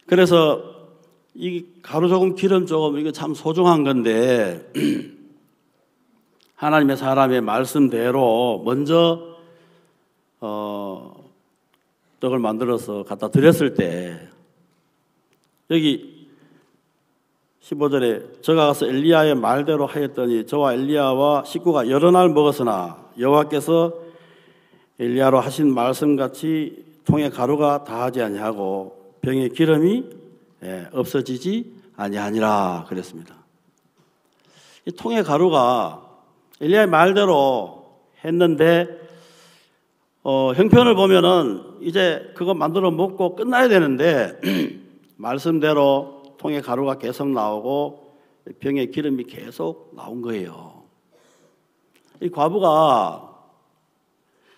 그래서 이 가루 조금 기름 조금 이게 참 소중한 건데 하나님의 사람의 말씀대로 먼저 어, 떡을 만들어서 갖다 드렸을 때 여기 15절에 저가 가서 엘리야의 말대로 하였더니 저와 엘리야와 식구가 여러 날 먹었으나 여호와께서 엘리야로 하신 말씀같이 통에 가루가 다하지 아니하고 병에 기름이 예, 없어지지 아니하니라 그랬습니다. 이 통의 가루가 엘리야의 말대로 했는데 어, 형편을 보면은 이제 그거 만들어 먹고 끝나야 되는데 말씀대로 통의 가루가 계속 나오고 병에 기름이 계속 나온 거예요. 이 과부가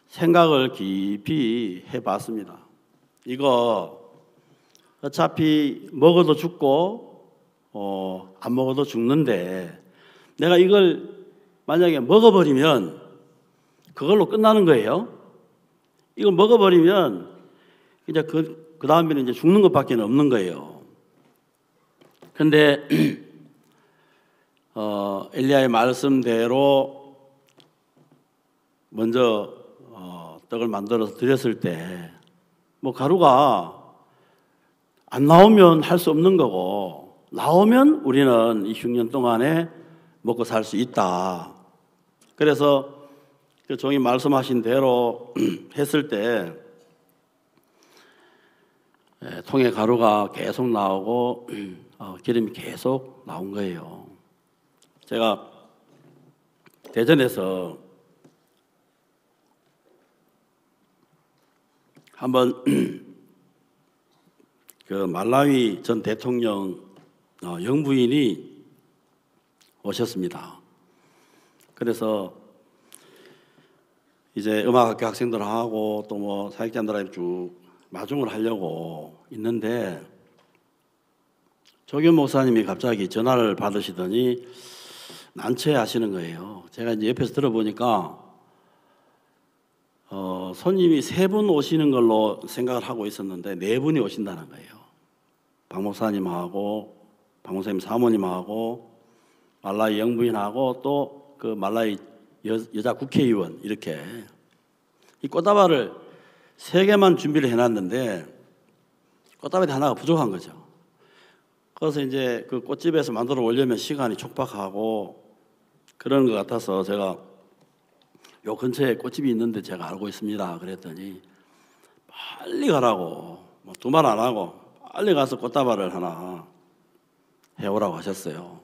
생각을 깊이 해봤습니다. 이거 어차피 먹어도 죽고 어, 안 먹어도 죽는데 내가 이걸 만약에 먹어버리면 그걸로 끝나는 거예요. 이걸 먹어버리면 이제 그, 그 다음에는 이제 죽는 것밖에 없는 거예요. 근데, 어, 엘리야의 말씀대로 먼저 어, 떡을 만들어서 드렸을 때, 뭐 가루가 안 나오면 할 수 없는 거고 나오면 우리는 이 흉년 동안에 먹고 살 수 있다. 그래서 그 종이 말씀하신 대로 했을 때 예, 통에 가루가 계속 나오고 어, 기름이 계속 나온 거예요. 제가 대전에서 한번 그 말라위 전 대통령 어, 영부인이 오셨습니다. 그래서 이제 음악학교 학생들하고 또 뭐 사역자들하고 쭉 마중을 하려고 있는데 조교 목사님이 갑자기 전화를 받으시더니 난처해 하시는 거예요. 제가 이제 옆에서 들어보니까 어, 손님이 세 분 오시는 걸로 생각을 하고 있었는데 네 분이 오신다는 거예요. 박 목사님하고 박 목사님 사모님하고 말라이 영부인하고 또 그 말라이 여, 여자 국회의원 이렇게 이 꽃다발을 세 개만 준비를 해놨는데 꽃다발이 하나가 부족한 거죠. 그래서 이제 그 꽃집에서 만들어 올려면 시간이 촉박하고 그런 것 같아서 제가 요 근처에 꽃집이 있는데 제가 알고 있습니다. 그랬더니 빨리 가라고 뭐 두말 안 하고 빨리 가서 꽃다발을 하나 해오라고 하셨어요.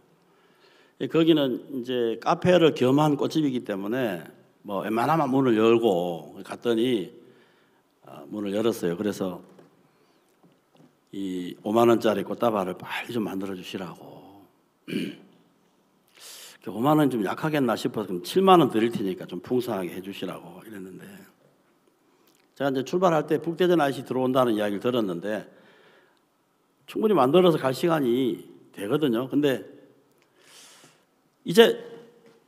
예, 거기는 이제 카페를 겸한 꽃집이기 때문에 뭐 웬만하면 문을 열고 갔더니 아, 문을 열었어요. 그래서 이 5만 원짜리 꽃다발을 빨리 좀 만들어 주시라고. 5만 원 좀 약하겠나 싶어서 그럼 7만 원 드릴 테니까 좀 풍성하게 해주시라고 이랬는데 제가 이제 출발할 때 북대전 아저씨 들어온다는 이야기를 들었는데 충분히 만들어서 갈 시간이 되거든요. 근데 이제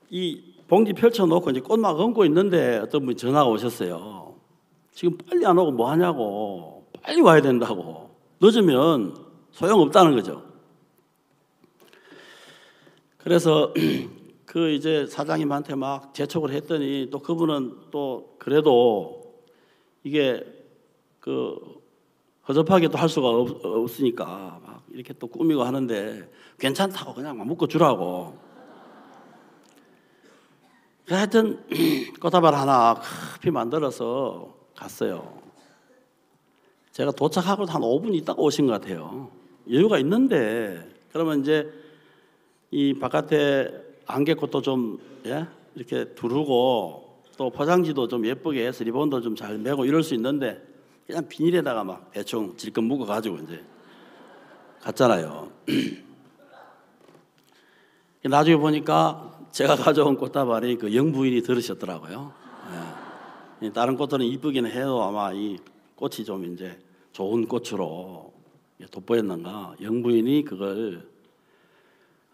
이 봉지 펼쳐놓고 이제 꽃막 얹고 있는데 어떤 분이 전화가 오셨어요. 지금 빨리 안 오고 뭐 하냐고. 빨리 와야 된다고. 늦으면 소용없다는 거죠. 그래서 그 이제 사장님한테 막 재촉을 했더니 또 그분은 또 그래도 이게 그 허접하게 또 할 수가 없, 없으니까 막 이렇게 또 꾸미고 하는데 괜찮다고 그냥 막 묶어 주라고. 하여튼 꽃다발 하나 커피 만들어서 갔어요. 제가 도착하고 한 5분 있다가 오신 것 같아요. 여유가 있는데 그러면 이제 이 바깥에 안개꽃도 좀 예? 이렇게 두르고 또 포장지도 좀 예쁘게 해서 리본도 좀 잘 매고 이럴 수 있는데 그냥 비닐에다가 막 대충 질끈 묶어 가지고 이제 갔잖아요. 나중에 보니까 제가 가져온 꽃다발이 그 영부인이 들으셨더라고요. 예. 다른 꽃들은 이쁘기는 해도 아마 이 꽃이 좀 이제 좋은 꽃으로 돋보였는가 영부인이 그걸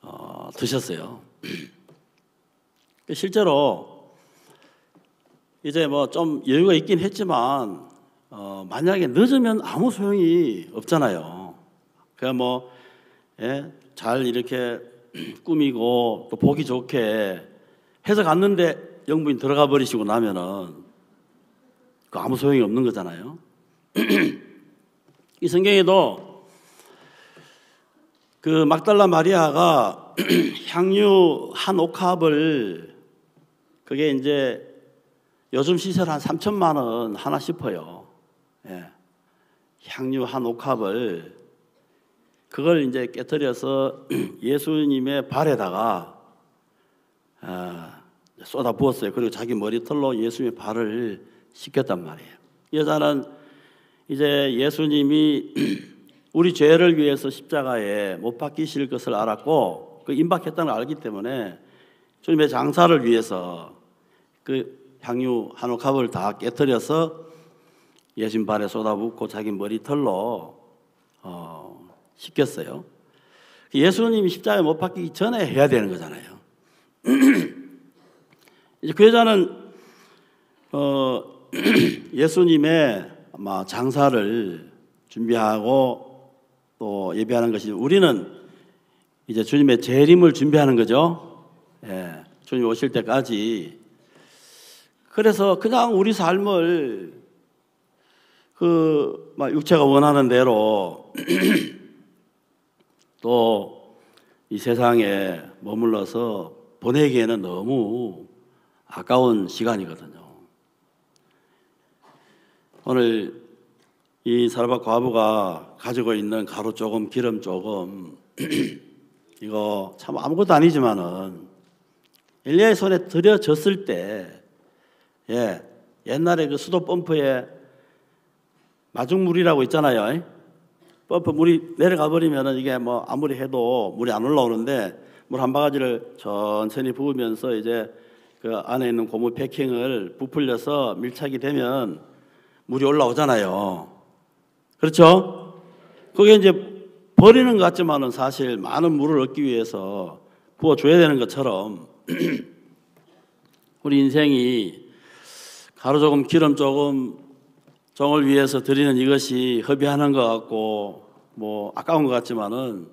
어, 드셨어요. 실제로 이제 뭐 좀 여유가 있긴 했지만 어, 만약에 늦으면 아무 소용이 없잖아요. 그냥 뭐, 예, 잘 이렇게 꾸미고 또 보기 좋게 해서 갔는데 영부인 들어가 버리시고 나면은 그 아무 소용이 없는 거잖아요. 이 성경에도 그 막달라 마리아가 향유 한 옥합을 그게 이제 요즘 시세 한 3천만 원 하나 싶어요. 예. 향유 한 옥합을 그걸 이제 깨뜨려서 예수님의 발에다가 아, 쏟아 부었어요. 그리고 자기 머리털로 예수님의 발을 씻겼단 말이에요. 여자는 이제 예수님이 우리 죄를 위해서 십자가에 못 박히실 것을 알았고 그 임박했다는 걸 알기 때문에 주님의 장사를 위해서 그 향유 한옥 갑을 다 깨뜨려서 예수님 발에 쏟아붓고 자기 머리털로 어, 씻겼어요. 예수님이 십자가에 못 박히기 전에 해야 되는 거잖아요. 이제 그 여자는 어, 예수님의 아마 장사를 준비하고 또 예배하는 것이 우리는 이제 주님의 재림을 준비하는 거죠. 예, 주님 오실 때까지. 그래서 그냥 우리 삶을 그 육체가 원하는 대로 또 이 세상에 머물러서 보내기에는 너무 아까운 시간이거든요. 오늘 이 사르밧 과부가 가지고 있는 가루 조금, 기름 조금 이거 참 아무것도 아니지만은 엘리야의 손에 들여졌을 때, 예, 옛날에 그 수도 펌프에 마중물이라고 있잖아요. 펌프 물이 내려가 버리면은 이게 뭐 아무리 해도 물이 안 올라오는데 물 한 바가지를 천천히 부으면서 이제 그 안에 있는 고무 패킹을 부풀려서 밀착이 되면 물이 올라오잖아요. 그렇죠? 그게 이제 버리는 것 같지만은 사실 많은 물을 얻기 위해서 부어줘야 되는 것처럼 우리 인생이 가루 조금 기름 조금 종을 위해서 드리는 이것이 허비하는 것 같고 뭐 아까운 것 같지만은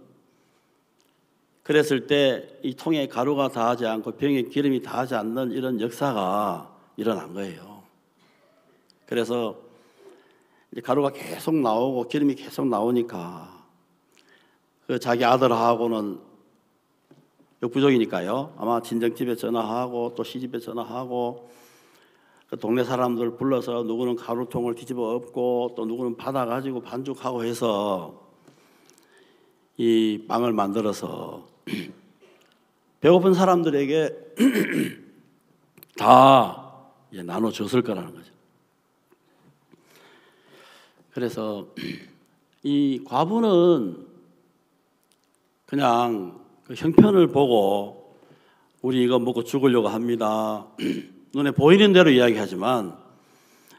그랬을 때 이 통에 가루가 닿지 않고 병에 기름이 닿지 않는 이런 역사가 일어난 거예요. 그래서 가루가 계속 나오고 기름이 계속 나오니까 그 자기 아들하고는 역부족이니까요. 아마 친정집에 전화하고 또 시집에 전화하고 그 동네 사람들 불러서 누구는 가루통을 뒤집어 엎고 또 누구는 받아 가지고 반죽하고 해서 이 빵을 만들어서 배고픈 사람들에게 다 나눠줬을 거라는 거죠. 그래서 이 과부는 그냥 그 형편을 보고 우리 이거 먹고 죽으려고 합니다. 눈에 보이는 대로 이야기하지만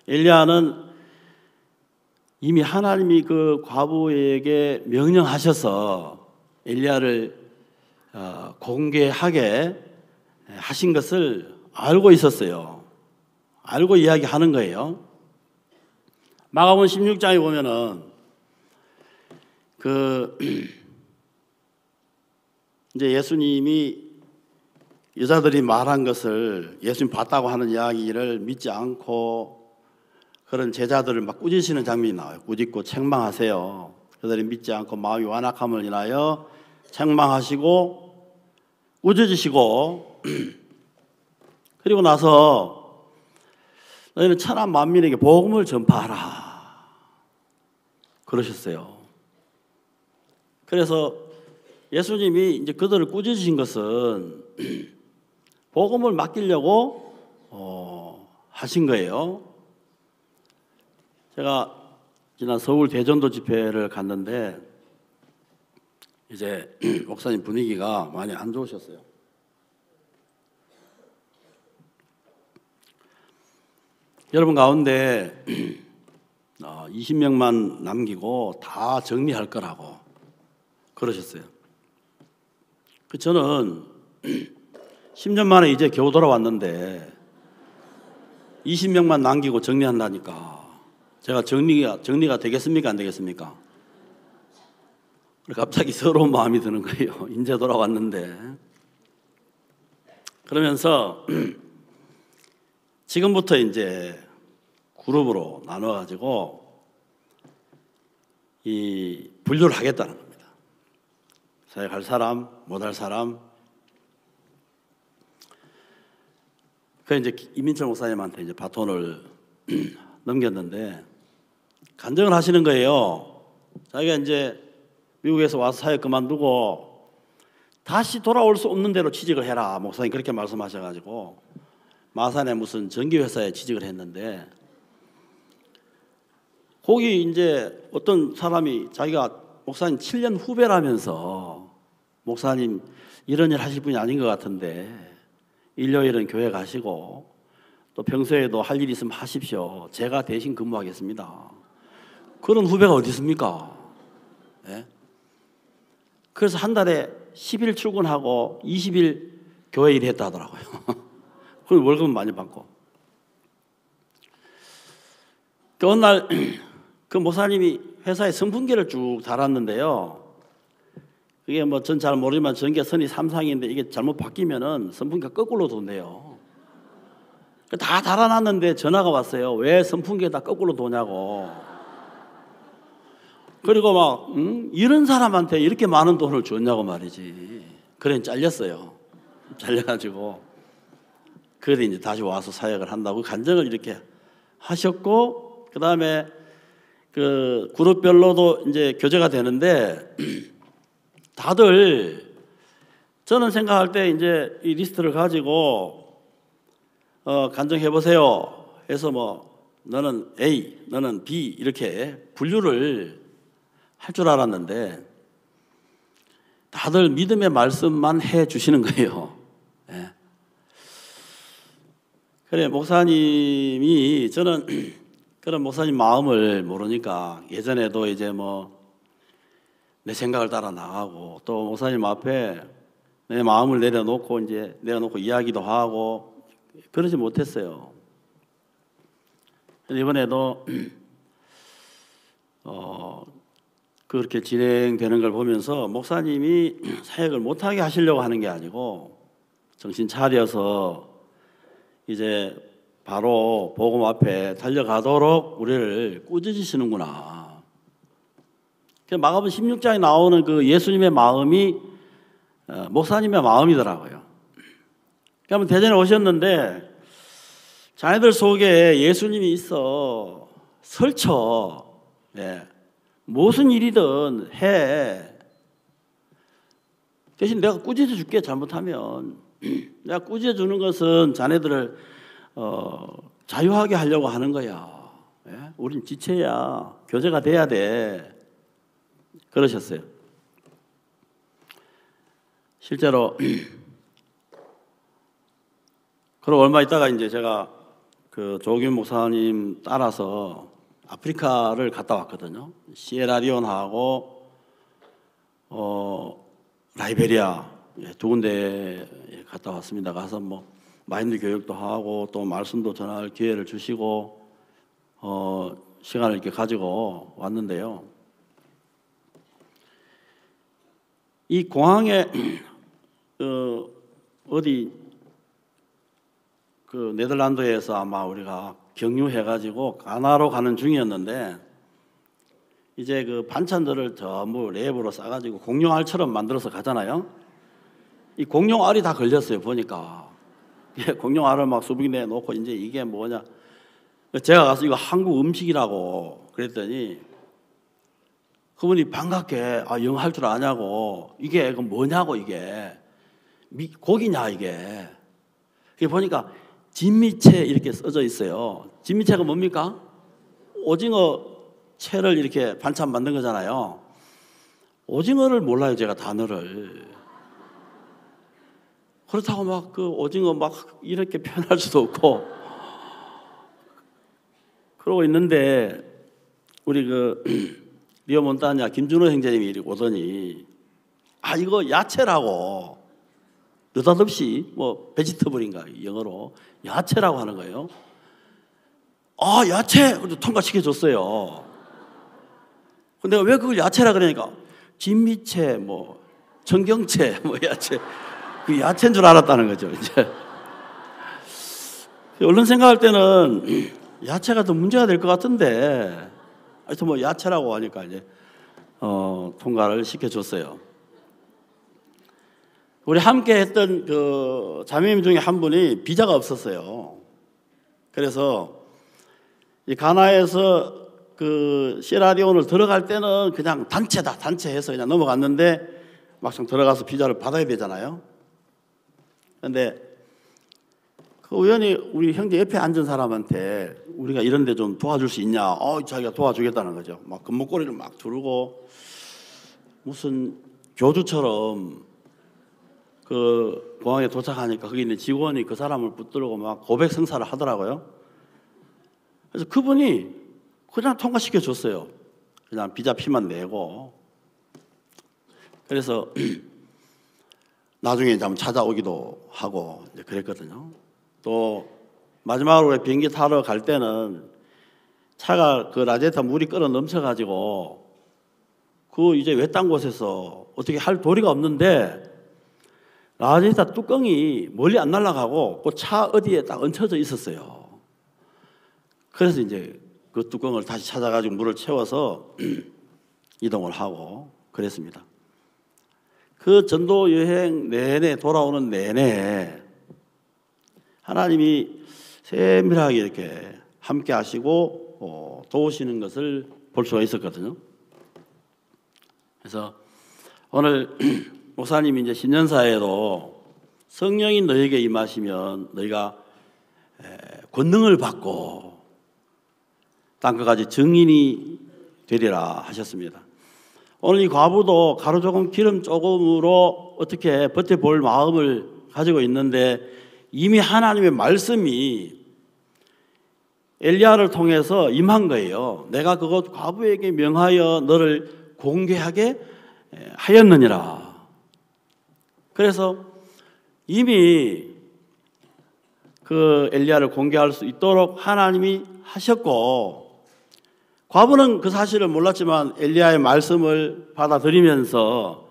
엘리야는 이미 하나님이 그 과부에게 명령하셔서 엘리야를 어, 공개하게 하신 것을 알고 있었어요. 알고 이야기하는 거예요. 마가본 16장에 보면은 그 이제 예수님이 여자들이 말한 것을 예수님 봤다고 하는 이야기를 믿지 않고 그런 제자들을 막 꾸짖으시는 장면이 나와요. 꾸짖고 책망하세요. 그들이 믿지 않고 마음이 완악함을 인하여 책망하시고 꾸짖으시고 그리고 나서 너희는 천하 만민에게 복음을 전파하라. 그러셨어요. 그래서 예수님이 이제 그들을 꾸짖으신 것은 복음을 맡기려고 어, 하신 거예요. 제가 지난 서울 대전도 집회를 갔는데 이제 목사님 분위기가 많이 안 좋으셨어요. 여러분 가운데 20명만 어, 남기고 다 정리할 거라고 그러셨어요. 그 저는 10년 만에 이제 겨우 돌아왔는데 20명만 남기고 정리한다니까 제가 정리가 정리가 되겠습니까 안 되겠습니까? 갑자기 서러운 마음이 드는 거예요. 이제 돌아왔는데 그러면서 지금부터 이제 그룹으로 나눠 가지고 이 분류를 하겠다는 겁니다. 사역할 사람, 못할 사람, 그 이제 이민철 목사님한테 이제 바톤을 넘겼는데 간증을 하시는 거예요. 자기가 이제 미국에서 와서 사역 그만두고 다시 돌아올 수 없는 대로 취직을 해라. 목사님 그렇게 말씀하셔가지고 마산에 무슨 전기회사에 취직을 했는데 거기 이제 어떤 사람이 자기가 목사님 7년 후배라면서 목사님 이런 일 하실 분이 아닌 것 같은데 일요일은 교회 가시고 또 평소에도 할 일 있으면 하십시오. 제가 대신 근무하겠습니다. 그런 후배가 어디 있습니까? 네? 그래서 한 달에 10일 출근하고 20일 교회 일 했다 하더라고요. 그럼 월급은 많이 받고. 그 어느 날 그 목사님이 회사에 선풍기를 쭉 달았는데요. 그게 뭐 전 잘 모르지만 전개선이 삼상인데 이게 잘못 바뀌면은 선풍기가 거꾸로 돈대요. 다 달아놨는데 전화가 왔어요. 왜 선풍기에다 거꾸로 도냐고. 그리고 막 응? 이런 사람한테 이렇게 많은 돈을 줬냐고 말이지. 그래 잘렸어요. 잘려가지고 그래 이제 다시 와서 사역을 한다고 간증을 이렇게 하셨고 그 다음에 그 그룹별로도 이제 교제가 되는데 다들 저는 생각할 때 이제 이 리스트를 가지고 어, 간정해 보세요. 해서 뭐 너는 A, 너는 B 이렇게 분류를 할 줄 알았는데 다들 믿음의 말씀만 해 주시는 거예요. 네. 그래 목사님이 저는 그런 목사님 마음을 모르니까 예전에도 이제 뭐 내 생각을 따라 나가고 또 목사님 앞에 내 마음을 내려놓고 이제 내려놓고 이야기도 하고 그러지 못했어요. 이번에도 어, 그렇게 진행되는 걸 보면서 목사님이 사역을 못하게 하시려고 하는 게 아니고 정신 차려서 이제 바로 복음 앞에 달려가도록 우리를 꾸짖으시는구나. 마가복 16장에 나오는 그 예수님의 마음이 어, 목사님의 마음이더라고요. 그러면 대전에 오셨는데 자네들 속에 예수님이 있어 설쳐 예. 무슨 일이든 해. 대신 내가 꾸짖어 줄게 잘못하면 내가 꾸짖어 주는 것은 자네들을 어, 자유하게 하려고 하는 거야. 예? 우린 지체야. 교제가 돼야 돼. 그러셨어요. 실제로 그럼 얼마 있다가 이제 제가 그 조규 목사님 따라서 아프리카를 갔다 왔거든요. 시에라리온하고 어 라이베리아 예, 두 군데 갔다 왔습니다. 가서 뭐 마인드 교육도 하고 또 말씀도 전할 기회를 주시고 어 시간을 이렇게 가지고 왔는데요. 이 공항에 어 어디 그 네덜란드에서 아마 우리가 경유해 가지고 가나로 가는 중이었는데 이제 그 반찬들을 전부 랩으로 싸 가지고 공룡알처럼 만들어서 가잖아요. 이 공룡 알이 다 걸렸어요 보니까 예, 공룡 알을 막 수북이 내놓고 이제 이게 뭐냐 제가 가서 이거 한국 음식이라고 그랬더니 그분이 반갑게 아 영어 할줄 아냐고 이게 그 뭐냐고 이게 미, 고기냐 이게 보니까 진미채 이렇게 써져 있어요. 진미채가 뭡니까? 오징어 채를 이렇게 반찬 만든 거잖아요. 오징어를 몰라요, 제가 단어를. 그렇다고 막 그 오징어 막 이렇게 표현할 수도 없고. 그러고 있는데, 우리 그, 리오 몬타냐 김준호 형제님이 이렇게 오더니, 아, 이거 야채라고. 느닷없이 뭐 베지터블인가 영어로 야채라고 하는 거예요. 아 야채 통과시켜 줬어요. 근데 왜 그걸 야채라 그러니까 진미채 뭐 청경채 뭐 야채 그 야채인 줄 알았다는 거죠 이제. 얼른 생각할 때는 야채가 더 문제가 될 것 같은데 하여튼 뭐 야채라고 하니까 이제 어, 통과를 시켜줬어요. 우리 함께 했던 그 자매님 중에 한 분이 비자가 없었어요. 그래서 이 가나에서 그 시라리온을 들어갈 때는 그냥 단체다 단체 해서 그냥 넘어갔는데 막상 들어가서 비자를 받아야 되잖아요. 그런데 그 우연히 우리 형제 옆에 앉은 사람한테 우리가 이런 데 좀 도와줄 수 있냐? 어, 자기가 도와주겠다는 거죠. 막 금목걸이를 막 두르고 무슨 교주처럼 그 공항에 도착하니까 거기 있는 직원이 그 사람을 붙들고 막 고백 성사를 하더라고요. 그래서 그분이 그냥 통과시켜 줬어요. 그냥 비자 피만 내고. 그래서 나중에 이제 찾아오기도 하고 그랬거든요. 또 마지막으로 비행기 타러 갈 때는 차가 그 라제타 물이 끓어 넘쳐가지고 그 이제 외딴 곳에서 어떻게 할 도리가 없는데 라제타 뚜껑이 멀리 안 날아가고 그 차 어디에 딱 얹혀져 있었어요. 그래서 이제 그 뚜껑을 다시 찾아가지고 물을 채워서 이동을 하고 그랬습니다. 그 전도 여행 내내 돌아오는 내내 하나님이 세밀하게 이렇게 함께 하시고 어, 도우시는 것을 볼 수가 있었거든요. 그래서 오늘 목사님이 이제 신년사에도 성령이 너에게 임하시면 너희가 권능을 받고 땅 끝까지 증인이 되리라 하셨습니다. 오늘 이 과부도 가루 조금 기름 조금으로 어떻게 버텨볼 마음을 가지고 있는데 이미 하나님의 말씀이 엘리야를 통해서 임한 거예요. 내가 그것 과부에게 명하여 너를 공개하게 하였느니라. 그래서 이미 그 엘리야를 공개할 수 있도록 하나님이 하셨고 과부는 그 사실을 몰랐지만 엘리야의 말씀을 받아들이면서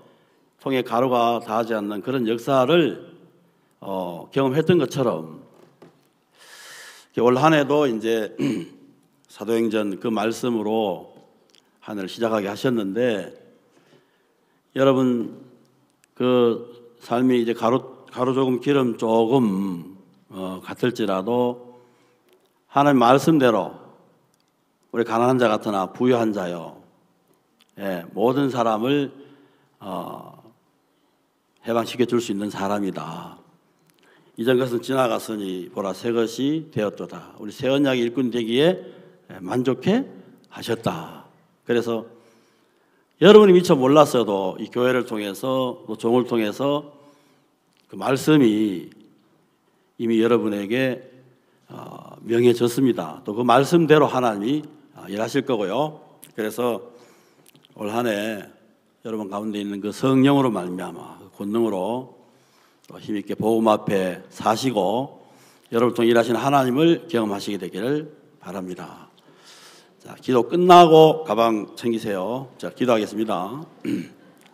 통에 가루가 닿지 않는 그런 역사를 어, 경험했던 것처럼 올 한해도 이제 사도행전 그 말씀으로 한 해를 시작하게 하셨는데 여러분 그 삶이 이제 가루 가루 조금 기름 조금 어, 같을지라도 하나님 말씀대로 우리 가난한 자 같으나 부유한 자요 예, 모든 사람을 어, 해방시켜 줄 수 있는 사람이다. 이전 것은 지나갔으니 보라 새 것이 되었도다. 우리 새 언약의 일꾼 되기에 만족해 하셨다. 그래서 여러분이 미처 몰랐어도 이 교회를 통해서 또 종을 통해서 그 말씀이 이미 여러분에게 어, 명해졌습니다. 또 그 말씀대로 하나님이 어, 일하실 거고요. 그래서 올 한해 여러분 가운데 있는 그 성령으로 말미암아 그 권능으로 힘 있게 복음 앞에 사시고 여러분 통 일하시는 하나님을 경험하시게 되기를 바랍니다. 자, 기도 끝나고 가방 챙기세요. 자, 기도하겠습니다.